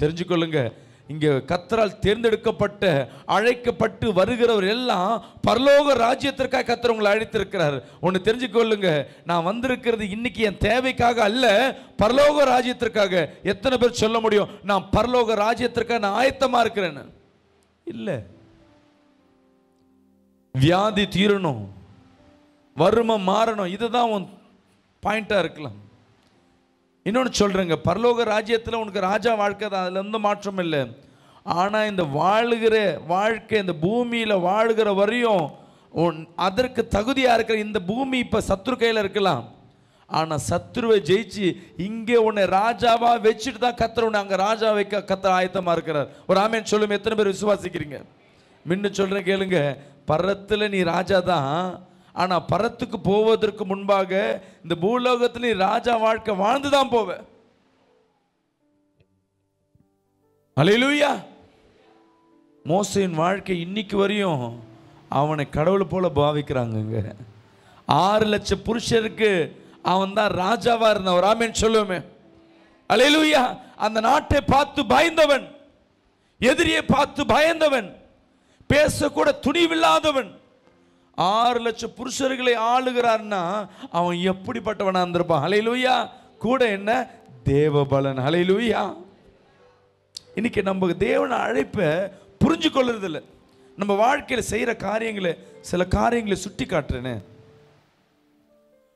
தெரிஞ்சுக்கொள்ளுங்க. இங்கே கத்தரால் தேர்ந்தெடுக்கப்பட்ட அழைக்கப்பட்டு வருகிறவர் எல்லாம் பரலோக ராஜ்யத்திற்காக கத்தர் உங்களை அழைத்திருக்கிறார். ஒன்று தெரிஞ்சுக்கொள்ளுங்க நான் வந்திருக்கிறது இன்னைக்கு என் தேவைக்காக அல்ல பரலோக ராஜ்யத்திற்காக. எத்தனை பேர் சொல்ல முடியும்? நான் பரலோக ராஜ்யத்திற்காக நான் ஆயத்தமாக இருக்கிறேன்னு. இல்லை. வியாதி தீரணும் வறுமை மாறணும் இதுதான் உன் பாயிண்ட்டாக இருக்கலாம். இன்னொன்று சொல்கிறேங்க பரலோக ராஜ்யத்தில் உனக்கு ராஜா வாழ்க்கை தான் அதில் எந்த மாற்றம் இல்லை. ஆனால் இந்த வாழுகிற வாழ்க்கை இந்த பூமியில் வாழுகிற வரையும் உன் அதற்கு தகுதியாக இருக்கிற இந்த பூமி இப்போ சத்ரு கையில் இருக்கலாம். ஆனால் சத்ருவை ஜெயிச்சு இங்கே உன்னை ராஜாவாக வச்சுட்டு தான் கத்தர் உன்னை அங்கே ராஜா வைக்க கத்தர் ஆயத்தமாக இருக்கிறார். ஒரு ஆமேன் சொல்லுங்க எத்தனை பேர் விசுவாசிக்கிறீங்க? முன்ன சொல்கிறேன் கேளுங்க பரத்தில் நீ ராஜா தான் ஆனால் பரத்துக்கு போவதற்கு முன்பாக இந்த பூலோகத்தில் நீ ராஜா வாழ்க்கை வாழ்ந்து தான் போவ. அலையிலூயா மோசையின் வாழ்க்கை இன்னைக்கு வரையும் அவனை கடவுள் போல பாவிக்கிறாங்கங்க. ஆறு லட்சம் புருஷருக்கு அவன் தான் ராஜாவா இருந்தவன் ராமேன் ஆமேன் சொல்லுவோமே. அலையிலூயா அந்த நாட்டை பார்த்து பயந்தவன் எதிரியை பார்த்து பயந்தவன் பேசக்கூட துணிவில்லாதவன் ஆறு லட்சம் புருஷர்களை ஆளுகிறார்னா அவன் எப்படிப்பட்டவனாக இருந்திருப்பான்? ஹalleluya. கூட என்ன? தேவபலன். ஹalleluya. இன்னைக்கு நம்ம தேவன அழைப்பை புரிஞ்சு கொள்ளுறதில்ல நம்ம வாழ்க்கையில் செய்கிற காரியங்களை சில காரியங்களை சுட்டி காட்டுறேனே.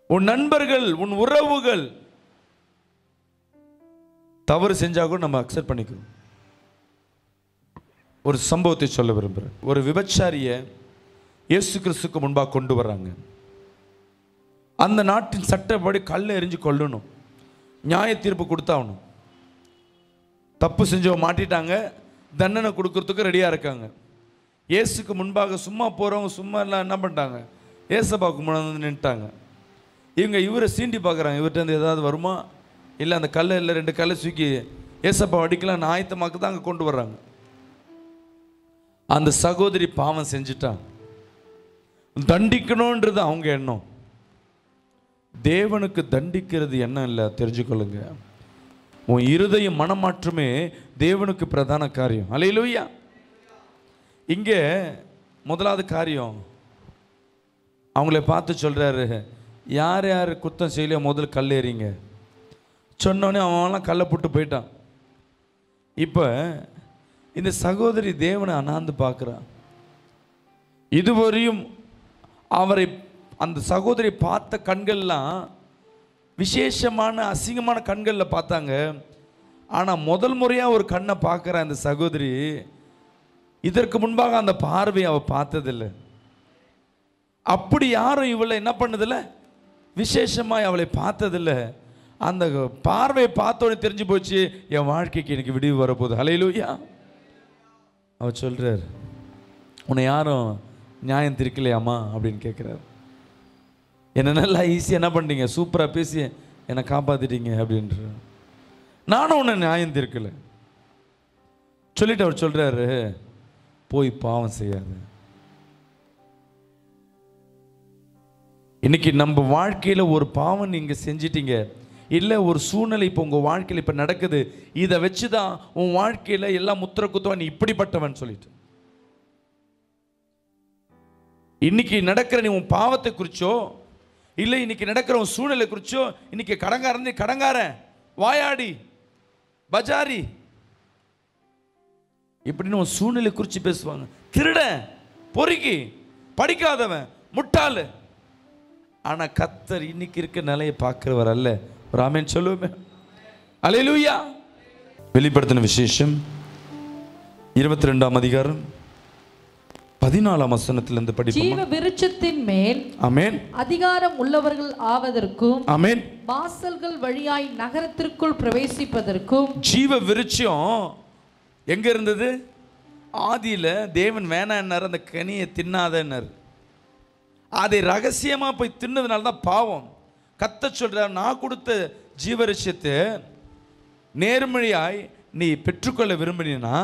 உன் நண்பர்கள் உன் உறவுகள் தவறு செஞ்சா கூட நம்ம அக்செப்ட் பண்ணிக்கிறோம். ஒரு சம்பவத்தை சொல்ல விரும்புகிறேன் ஒரு விபச்சாரியை இயேசு கிறிஸ்துக்கு முன்பாக கொண்டு வர்றாங்க. அந்த நாட்டின் சட்டப்படி கல்லை எரிஞ்சு கொல்லணும். நியாய தீர்ப்பு கொடுத்தாகணும். தப்பு செஞ்சவங்க மாட்டிட்டாங்க. தண்டனை கொடுக்கறதுக்கு ரெடியாக இருக்காங்க. இயேசுக்கு முன்பாக சும்மா போகிறவங்க சும்மா எல்லாம் என்ன பண்ணிட்டாங்க? ஏசப்பாவுக்கு முன்னாடி நின்றுட்டாங்க இவங்க இவரை சீண்டி பார்க்குறாங்க. இவர்கிட்ட ஏதாவது வருமா? இல்லை அந்த கல்லை இல்லை ரெண்டு கல்லை தூக்கி ஏசப்பா அடிக்கலாம் ஆயத்தமாக்கு தான் அங்கே கொண்டு வர்றாங்க. அந்த சகோதரி பாவம் செஞ்சிட்டான். தண்டிக்கணுன்றது அவங்க எண்ணம். தேவனுக்கு தண்டிக்கிறது என்ன இல்லை தெரிஞ்சுக்கொள்ளுங்க. உன் இருதய மனமாற்றமே தேவனுக்கு பிரதான காரியம். அலையிலூயா இங்கே முதலாவது காரியம். அவங்கள பார்த்து சொல்கிறாரு யார் யார் குத்தம் செய்யலையோ முதல்ல கல் எறிங்க சொன்னோடனே அவன்லாம் கல்லை போட்டு போயிட்டான். இப்போ இந்த சகோதரி தேவனை அண்ணாந்து பார்க்குறான் இதுவரையும் அவரை அந்த சகோதரி பார்த்த கண்கள்லாம் விசேஷமான அசிங்கமான கண்களில் பார்த்தாங்க. ஆனால் முதல் முறையாக ஒரு கண்ணை பார்க்குற அந்த சகோதரி இதற்கு முன்பாக அந்த பார்வையை அவள் பார்த்ததில்லை. அப்படி யாரும் இவளை என்ன பண்ணதில்ல? விசேஷமாக அவளை பார்த்ததில்ல. அந்த பார்வையை பார்த்தோன்னே தெரிஞ்சு போச்சு என் வாழ்க்கைக்கு எனக்கு விடிவு வரப்போகுது. ஹலையிலூயா அவர் சொல்கிறார் உன்னை யாரும் நியாயம் திருக்கலையாமா அப்படின்னு கேட்குறாரு என்ன நல்லா ஈஸியாக என்ன பண்ணீங்க சூப்பராக பேசி என்னை காப்பாற்றிட்டீங்க அப்படின்ற நானும் உன்னை நியாயம் திருக்கலை. சொல்லிட்டு அவர் சொல்கிறாரு போய் பாவம் செய்யாது. இன்னைக்கு நம்ம வாழ்க்கையில் ஒரு பாவம் நீங்கள் செஞ்சிட்டீங்க. இல்லை ஒரு சூழ்நிலை இப்போ உங்கள் வாழ்க்கையில் இப்போ நடக்குது. இதை வச்சு தான் உன் வாழ்க்கையில் எல்லாம் முத்திர குத்துவா நீ இப்படிப்பட்டவன் சொல்லிட்டு. இன்னைக்கு நடக்கிற நீ உன் பாவத்தை குறிச்சோ இல்லை இன்னைக்கு நடக்கிற உன் சூழ்நிலை குறிச்சோ இன்னைக்கு கடங்காரன் நீ கடங்காரன் வாயாடி பஜாரி. இப்படின்னு உன் சூழ்நிலை குறித்து பேசுவாங்க. திருடன் பொறுக்கி படிக்காதவன் முட்டாளு. ஆனால் கத்தர் இன்னைக்கு இருக்க நிலையை பார்க்குறவர் அல்ல. ஒரு ஆமேன் சொல்லுவோமே. அலையிலூயா வெளிப்படுத்தின விசேஷம் இருபத்தி ரெண்டாம் அதிகாரம். பதினாலாம் வசனத்திலிருந்து படிப்போம்? ஜீவ விருட்சத்தின் மேல் அமேன் அதிகாரம் உள்ளவர்கள் ஆவதற்கும் அமேன் வாசல்கள் வழியாய் நகரத்திற்குள் பிரவேசிப்பதற்கும் ஜீவ விருட்சம் எங்க இருந்தது? ஆதியில தேவன் வேணான்னார் அந்த கனியை தின்னாதன்னார். அதை ரகசியமா போய் தின்னதுனால தான் பாவம். கத்த சொல்றார் நான் கொடுத்த ஜீவரிஷத்தை நேர்மறையாய் நீ பெற்றுக்கொள்ள விரும்பினா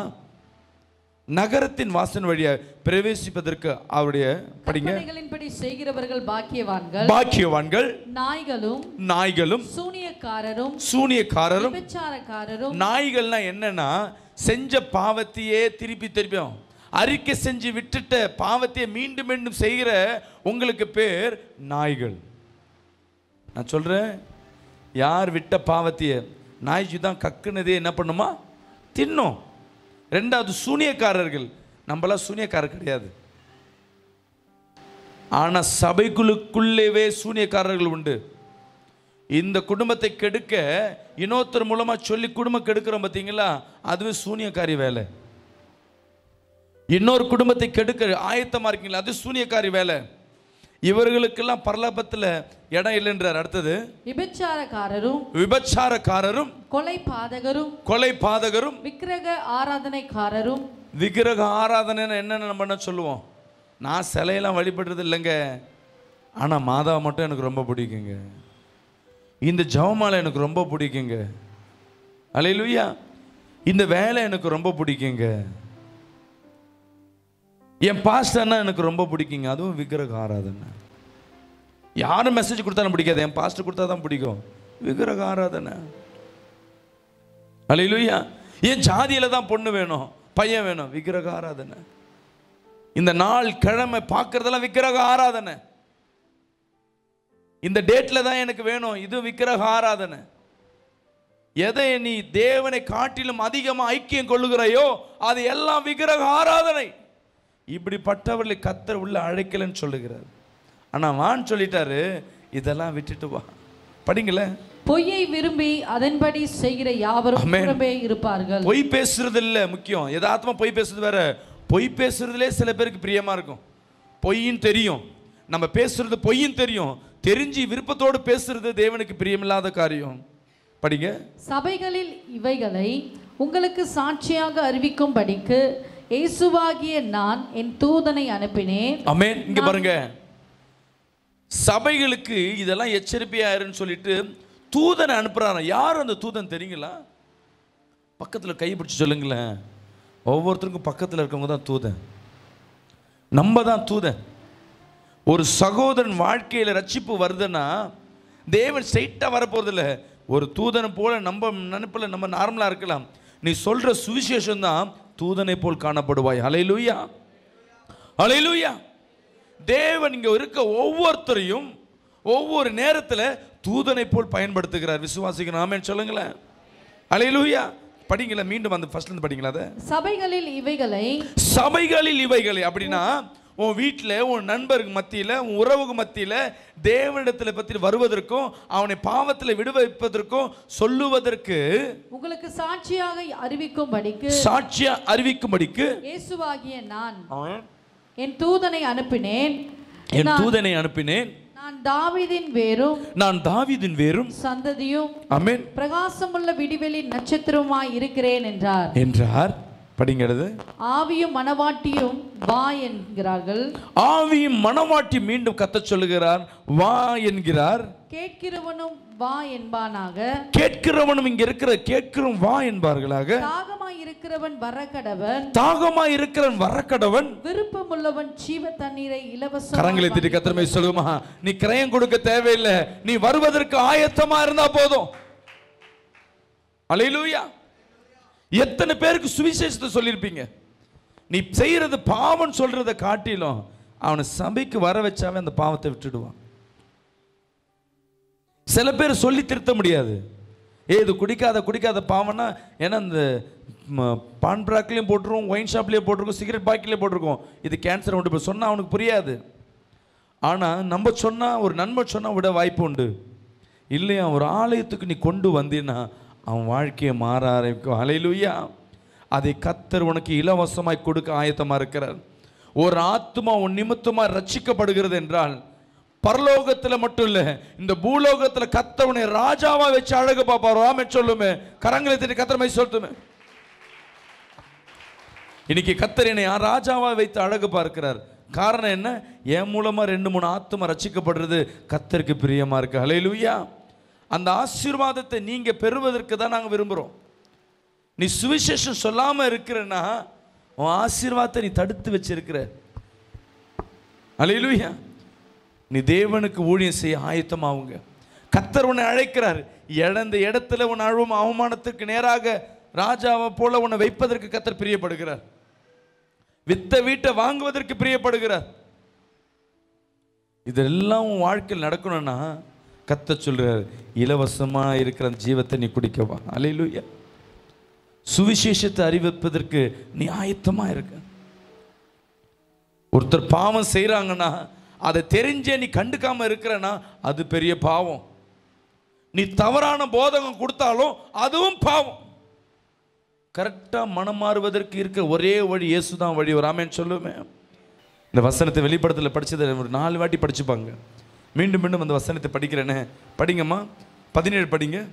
நகரத்தின் வாசன் வழியாக பிரவேசிப்பதற்கு அவருடைய படிங்க. கற்பனைகளின்படி செய்கிறவர்கள் பாக்கியவான்கள். பாக்கியவான்கள். நாய்களும். நாய்களும். சூனியக்காரரும். சூனியக்காரரும். விபச்சாரக்காரரும். நாய்கள்னா என்னன்னா செஞ்ச பாவத்தையே திருப்பி திருப்பியும் அறிக்கை செஞ்சு விட்டுட்ட பாவத்தையே மீண்டும் மீண்டும் செய்கிற உங்களுக்கு பேர் நாய்கள். நான் சொல்றேன் யார் விட்ட பாவத்தையே நாய்ஜி தான் கக்குனதே என்ன பண்ணுமா? தின்னும். ரெண்டாவது சூனியக்காரர்கள். நம்மளாம் சூனியக்காரர் கிடையாது. ஆனால் சபைக்குழுக்குள்ளேவே சூனியக்காரர்கள் உண்டு. இந்த குடும்பத்தை கெடுக்க இன்னொருத்தர் மூலமாக சொல்லி குடும்பம் கெடுக்கிறோம் பார்த்தீங்களா? அதுவே சூனியக்காரி வேலை. இன்னொரு குடும்பத்தை கெடுக்க ஆயத்தமாக இருக்கீங்களா? அது சூனியக்காரி வேலை. இவர்களுக்கெல்லாம் பரலோகத்தில் இடம் இல்லைன்றார். அடுத்தது விபச்சாரக்காரரும் விபச்சாரக்காரரும் கொலை பாதகரும் கொலை பாதகரும் விக்கிரக ஆராதனைக்காரரும். விக்கிரக ஆராதனைன்னு என்னென்ன நம்ம சொல்லுவோம்? நான் சிலையெல்லாம் வழிபடுறது இல்லைங்க. ஆனால் மாதா மட்டும் எனக்கு ரொம்ப பிடிக்குங்க. இந்த ஜெபமாலை எனக்கு ரொம்ப பிடிக்குங்க. அலையிலுயா. இந்த வேலை எனக்கு ரொம்ப பிடிக்குங்க. என் பாஸ்டர்னா எனக்கு ரொம்ப பிடிக்குங்க. அதுவும் விக்கிரக ஆராதனை. யாரும் மெசேஜ் கொடுத்தாலும் பிடிக்காது. என் பாஸ்டர் கொடுத்தா தான் பிடிக்கும். விக்கிரக ஆராதனை. அலையிலுயா என் ஜாதியில தான் பொண்ணு வேணும். பையன் வேணும். விக்கிரக ஆராதனை. இந்த நாள் கிழமை பார்க்கறதெல்லாம் விக்கிரக ஆராதனை. இந்த டேட்டில் தான் எனக்கு வேணும். இது விக்கிரக ஆராதனை. எதை நீ தேவனை காட்டிலும் அதிகமாக ஐக்கியம் கொள்ளுகிறாயோ அது எல்லாம் விக்கிரக ஆராதனை. இப்படிப்பட்டவர்களை கத்தர் உள்ள அழைக்கலன்னு சொல்லுகிறார். ஆனா வான்னு சொல்லிட்டாரு இதெல்லாம் விட்டுட்டு வா. படிங்களேன் பொய்யை விரும்பி அதன்படி செய்கிற யாவரும் இருப்பார்கள். பொய் பேசுறது இல்ல முக்கியம். யதார்த்தமா பொய் பேசுறது வேற. பொய் பேசுறதுலே சில பேருக்கு பிரியமா இருக்கும். பொய்யும் தெரியும். நம்ம பேசுறது பொய்யும் தெரியும். தெரிஞ்சு விருப்பத்தோடு பேசுறது தேவனுக்கு பிரியமில்லாத காரியம். படிங்க. சபைகளில் இவைகளை உங்களுக்கு சாட்சியாக அறிவிக்கும்படிக்கு இயேசுவாகிய நான் என் தூதனை அனுப்பினேன். அமேன் இங்க பாருங்க. சபைகளுக்கு இதெல்லாம் எச்சரிக்கையாயிருன்னு சொல்லிட்டு தூதனை அனுப்புறாரு யார் அந்த தூதன் தெரியுங்களா? பக்கத்துல கை பிடிச்சு சொல்லுங்களேன். ஒவ்வொருத்தருக்கும் பக்கத்துல இருக்கவங்க தான் தூதன். நம்ம தான் தூதன். ஒரு சகோதரன் வாழ்க்கையில ரட்சிப்பு வருதுன்னா தேவன் ஸ்ட்ரைட்டாக வரப்போறதில்ல. ஒரு தூதனை போல நம்ம நினைப்பில் நம்ம நார்மலாக இருக்கலாம். நீ சொல்ற சுவிசேஷம் தான் தூதனை போல் காணப்படுவாய். அலையிலூயா அலையிலூயா தேவன் இங்க இருக்க ஒவ்வொருத்தரையும் ஒவ்வொரு நேரத்துல தூதனை போல் பயன்படுத்துகிறார். விசுவாசிக்கணும். ஆமென். சொல்லுங்களேன். அலையிலூயா படிங்களா மீண்டும் அந்த ஃபர்ஸ்ட்ல இருந்து படிங்களா அதை. சபைகளில் இவைகளை சபைகளில் இவைகளை அப்படின்னா உன் வீட்டில் உன் நண்பருக்கு மத்தியில் உன் உறவுக்கு மத்தியில் தேவனிடத்தில் பற்றி வருவதற்கும் அவனை பாவத்தில் விடுவிப்பதற்கும் சொல்லுவதற்கு உங்களுக்கு சாட்சியாக அறிவிக்கும்படிக்கு சாட்சியா அறிவிக்கும்படிக்கு இயேசுவாகிய நான் என் தூதனை அனுப்பினேன். என் நான்- தூதனை அனுப்பினேன். நான் தாவீதின் வேரும் நான் தாவீதின் வேரும். சந்ததியும் அமேன் பிரகாசமுள்ள விடிவெளி நட்சத்திரமாய் இருக்கிறேன் என்றார். என்றார். படிங்கிறது? ஆவியும் மனவாட்டியும் வா என்கிறார்கள். ஆவியும் மனவாட்டி மீண்டும் கத்தச் சொல்லுகிறார் வா என்கிறார். கேட்கிறவனும் வா என்பானாக. கேட்கிறவனும் இங்க இருக்கிற கேட்கிறோம் வா என்பார்களாக. தாகமாய் இருக்கிறவன் வரக்கடவன். தாகமாய் இருக்கிறவன் வரக்கடவன். விருப்பமுள்ளவன் ஜீவ தண்ணீரை இலவச கரங்களை திட்டி கத்திரமை சொல்லுமா நீ கிரயம் கொடுக்க தேவையில்லை. நீ வருவதற்கு ஆயத்தமா இருந்தா போதும். அலையிலூயா. எத்தனை பேருக்கு சுவிசேஷத்தை சொல்லியிருப்பீங்க? நீ செய்கிறது பாவம் சொல்கிறத காட்டிலும் அவனை சபைக்கு வர வச்சாவே அந்த பாவத்தை விட்டுடுவான். சில பேர் சொல்லி திருத்த முடியாது. ஏ இது குடிக்காத குடிக்காத பாவம்னா ஏன்னா இந்த பான் பிராக்லேயும் போட்டிருக்கோம் ஒயின் ஷாப்லேயே போட்டிருக்கோம் சிகரெட் பாக்கிலேயே போட்டிருக்கோம். இது கேன்சர் உண்டு இப்போ சொன்னால் அவனுக்கு புரியாது. ஆனால் நம்ம சொன்னால் ஒரு நண்பன் சொன்னால் விட வாய்ப்பு உண்டு. இல்லையா ஒரு ஆலயத்துக்கு நீ கொண்டு வந்தீன்னா அவன் வாழ்க்கையை மாற ஆரம்பிக்கும் அலையிலுயா அதை கத்தர் உனக்கு இலவசமாய் கொடுக்க ஆயத்தமாக இருக்கிறார். ஒரு ஆத்மா உன் நிமித்தமாக ரட்சிக்கப்படுகிறது என்றால் பரலோகத்தில் மட்டும் இல்லை இந்த பூலோகத்தில் கத்தவனை ராஜாவாக வச்சு அழகு பார்ப்பார்? ராமே சொல்லுமே. கரங்களை திட்டி கத்திரமை சொல்லுமே. இன்னைக்கு கத்தர் என்னை யார் வைத்து அழகு பார்க்கிறார்? காரணம் என்ன? என் மூலமாக ரெண்டு மூணு ஆத்மா ரசிக்கப்படுறது கத்தருக்கு பிரியமாக இருக்கு. ஹalleluya அந்த ஆசீர்வாதத்தை நீங்கள் பெறுவதற்கு தான் நாங்கள் விரும்புகிறோம் நீ சுவிசேஷம் சொல்லாமல் இருக்கிறன்னா உன் ஆசீர்வாதத்தை நீ தடுத்து வச்சிருக்கிற. ஹalleluya நீ தேவனுக்கு ஊழியம் செய்ய ஆயத்தமாகுங்க கத்தர் உன்னை அழைக்கிறார். இழந்த இடத்துல உன் அழுவும் அவமானத்துக்கு நேராக ராஜாவை போல உன்னை வைப்பதற்கு கத்தர் பிரியப்படுகிறார். வித்த வீட்டை வாங்குவதற்கு பிரியப்படுகிறார். இதெல்லாம் உன் வாழ்க்கையில் நடக்கணும்னா கத்த சொல்கிறார் இலவசமாக இருக்கிற அந்த ஜீவத்தை நீ குடிக்கவா? அலையிலுயா சுவிசேஷத்தை அறிவிப்பதற்கு நீ ஆயத்தமாக இருக்க. ஒருத்தர் பாவம் செய்கிறாங்கன்னா அதை தெரிஞ்சே நீ கண்டுக்காமல் இருக்கிறனா அது பெரிய பாவம். நீ தவறான போதகம் கொடுத்தாலும் அதுவும் பாவம். கரெக்டாக மனம் மாறுவதற்கு இருக்க ஒரே வழி இயேசு தான் வழி வராமேன்னு சொல்லுவேன் இந்த வசனத்தை வெளிப்படத்தில் படித்ததை ஒரு நாலு வாட்டி படிச்சுப்பாங்க. மீண்டும் மீண்டும் அந்த வசனத்தை படிக்கிறேனே. படிங்கம்மா. பதினேழு படிங்க.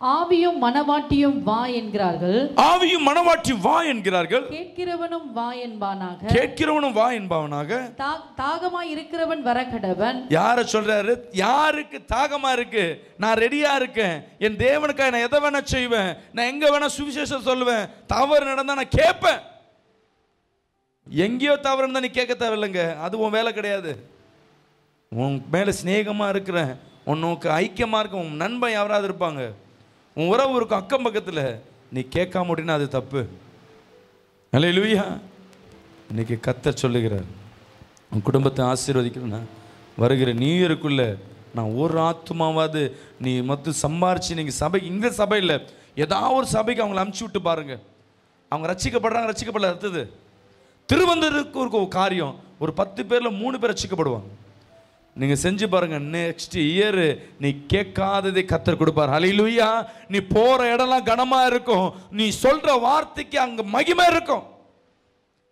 ஆவியும் மனவாட்டியும் வா என்கிறார்கள். ஆவியும் மனவாட்டி வா என்கிறார்கள். கேட்கிறவனும் வா என்பானாக. கேட்கிறவனும் வா என்பவனாக. தா- தாகமாய் இருக்கிறவன் வரக்கடவன். யார சொல்றாரு? யாருக்கு தாகமா இருக்கு? நான் ரெடியா இருக்கேன். என் தேவனுக்காக நான் எதை வேணா செய்வேன். நான் எங்க வேணா சுவிசேஷம் சொல்லுவேன். தவறு நடந்தா நான் கேட்பேன். எங்கேயோ தவறு இருந்தா நீ கேட்க தேவையில்லைங்க. அது உன் வேலை கிடையாது. உன் மேலே சிநேகமா இருக்கிறேன் உனக்கு ஐக்கியமாக இருக்க உன் நண்பன் யாராவது இருப்பாங்க? உன் உறவு இருக்கும் அக்கம் பக்கத்தில். நீ கேட்காம அப்படின்னா அது தப்பு. அல்ல லூயா இன்னைக்கு கத்த சொல்லுகிறார். உன் குடும்பத்தை ஆசீர்வதிக்கிறேன்னா வருகிற நியூ இயருக்குள்ள நான் ஒரு ஆத்மாவாவது நீ மொத்தம் சம்பாரிச்சு நீங்கள் சபை இந்த சபையில் ஏதாவது ஒரு சபைக்கு அவங்கள அமுச்சு விட்டு பாருங்க. அவங்க ரசிக்கப்படுறாங்க ரசிக்கப்படல அடுத்தது திருவந்தருக்கு ஒரு காரியம். ஒரு பத்து பேரில் மூணு பேர் ரசிக்கப்படுவாங்க நீங்கள் செஞ்சு பாருங்கள் நெக்ஸ்ட் இயர் நீ கேட்காததை கத்தர் கொடுப்பார். அலையிலுயா நீ போகிற இடம்லாம் கனமாக இருக்கும். நீ சொல்கிற வார்த்தைக்கு அங்கே மகிமை இருக்கும்.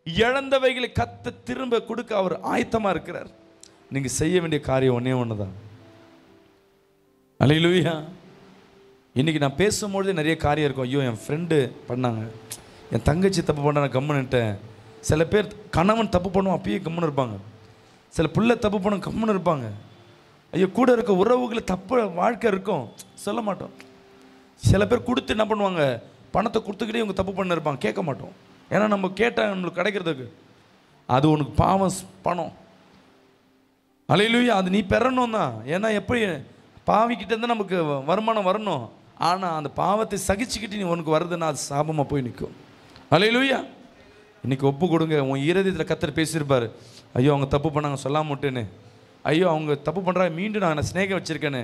இழந்தவைகளை கத்த திரும்ப கொடுக்க அவர் ஆயத்தமாக இருக்கிறார். நீங்கள் செய்ய வேண்டிய காரியம் ஒன்றே ஒன்று தான் ஹalleluya இன்றைக்கி நான் பேசும்பொழுதே நிறைய காரியம் இருக்கும். ஐயோ என் ஃப்ரெண்டு பண்ணாங்க. என் தங்கச்சி தப்பு பண்ண நான் கம்முன்னுட்டேன் சில பேர் கணவன் தப்பு பண்ணுவோம் அப்பயே கம்முன்னு இருப்பாங்க. சில பிள்ளை தப்பு பண்ண கம்முன்னு இருப்பாங்க. ஐயோ கூட இருக்க உறவுகளை தப்பு வாழ்க்கை இருக்கும். சொல்ல மாட்டோம். சில பேர் கொடுத்து என்ன பண்ணுவாங்க? பணத்தை கொடுத்துக்கிட்டே இவங்க தப்பு பண்ண இருப்பாங்க. கேட்க மாட்டோம். ஏன்னா நம்ம கேட்டால் நம்மளுக்கு கிடைக்கிறதுக்கு. அது உனக்கு பாவம் பணம். அலையிலுயா அது நீ பெறணும் தான். ஏன்னா எப்படி பாவிக்கிட்டேருந்து நமக்கு வ- வருமானம் வரணும். ஆனால் அந்த பாவத்தை சகிச்சுக்கிட்டு நீ உனக்கு வருதுன்னா அது சாபமாக போய் நிற்கும் அலையிலுயா. இன்னைக்கு ஒப்பு கொடுங்க. உன் ஈரதியத்தில் கத்தர் பேசியிருப்பார். ஐயோ அவங்க தப்பு பண்ணாங்க சொல்லாம விட்டேன்னு ஐயோ அவங்க தப்பு பண்ணுறாங்க மீண்டும் நான் ஸ்நேகம் வச்சுருக்கேன்னு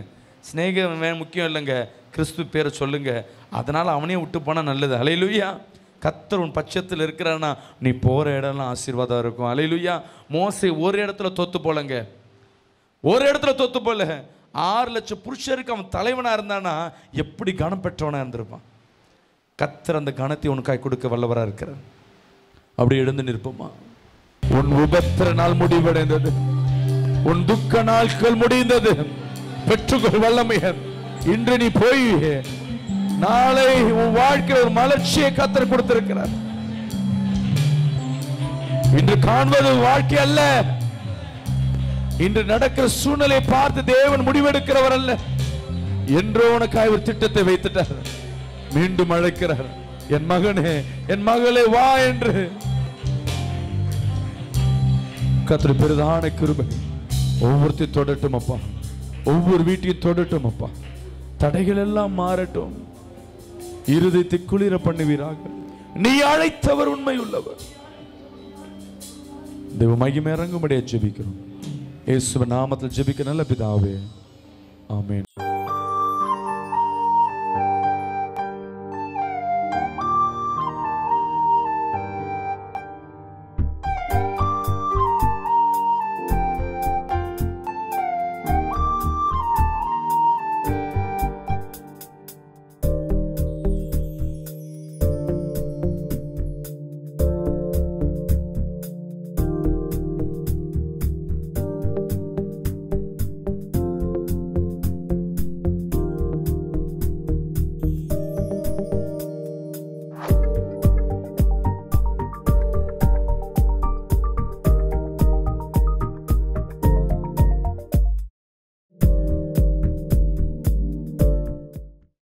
ஸ்நேகம் வேணும் முக்கியம் இல்லைங்க. கிறிஸ்து பேரை சொல்லுங்க. அதனால் அவனே விட்டு போனால் நல்லது. அலையிலுயா. கத்தர் உன் பட்சத்தில் இருக்கிறான்னா நீ போகிற இடம்லாம் ஆசீர்வாதம் இருக்கும். அலையிலுயா. மோசை ஒரு இடத்துல தோத்து போலங்க ஒரு இடத்துல தோத்து போல ஆறு லட்சம் புருஷருக்கு அவன் தலைவனாக இருந்தானா எப்படி கனம் பெற்றவனாக இருந்திருப்பான்? கத்தர் அந்த கணத்தை உனக்காய் கொடுக்க வல்லவராக இருக்கிறார். அப்படி எழுந்து நிற்போமா? உன் உபத்திர நாள் முடிவடைந்தது. உன் துக்க நாட்கள் முடிந்தது. பெற்றுக்கொள் வல்லமையர் இன்று நீ போய் நாளை உன் வாழ்க்கையில் ஒரு மலர்ச்சியை கத்தர் கொடுத்திருக்கிறார். இன்று காண்பது வாழ்க்கை அல்ல. இன்று நடக்கிற சூழ்நிலையை பார்த்து தேவன் முடிவெடுக்கிறவர் அல்ல. என்றோ உனக்காய் ஒரு திட்டத்தை வைத்துட்டார். மீண்டும் அழைக்கிறார். என் மகனே என் மகளே வா என்று கத்திர பெரிதான கிருபை. ஒவ்வொருத்தையும் தொடட்டும் அப்பா. ஒவ்வொரு வீட்டையும் தொடட்டும் அப்பா. தடைகள் எல்லாம் மாறட்டும். இருதயத்தை குளிர பண்ணுவீராக. நீ அழைத்தவர் உண்மை உள்ளவர். தெய்வ மகிமை இறங்கும்படியா ஜெபிக்கிறோம். இயேசுவ நாமத்தில் ஜெபிக்க நல்ல பிதாவே. ஆமேன்.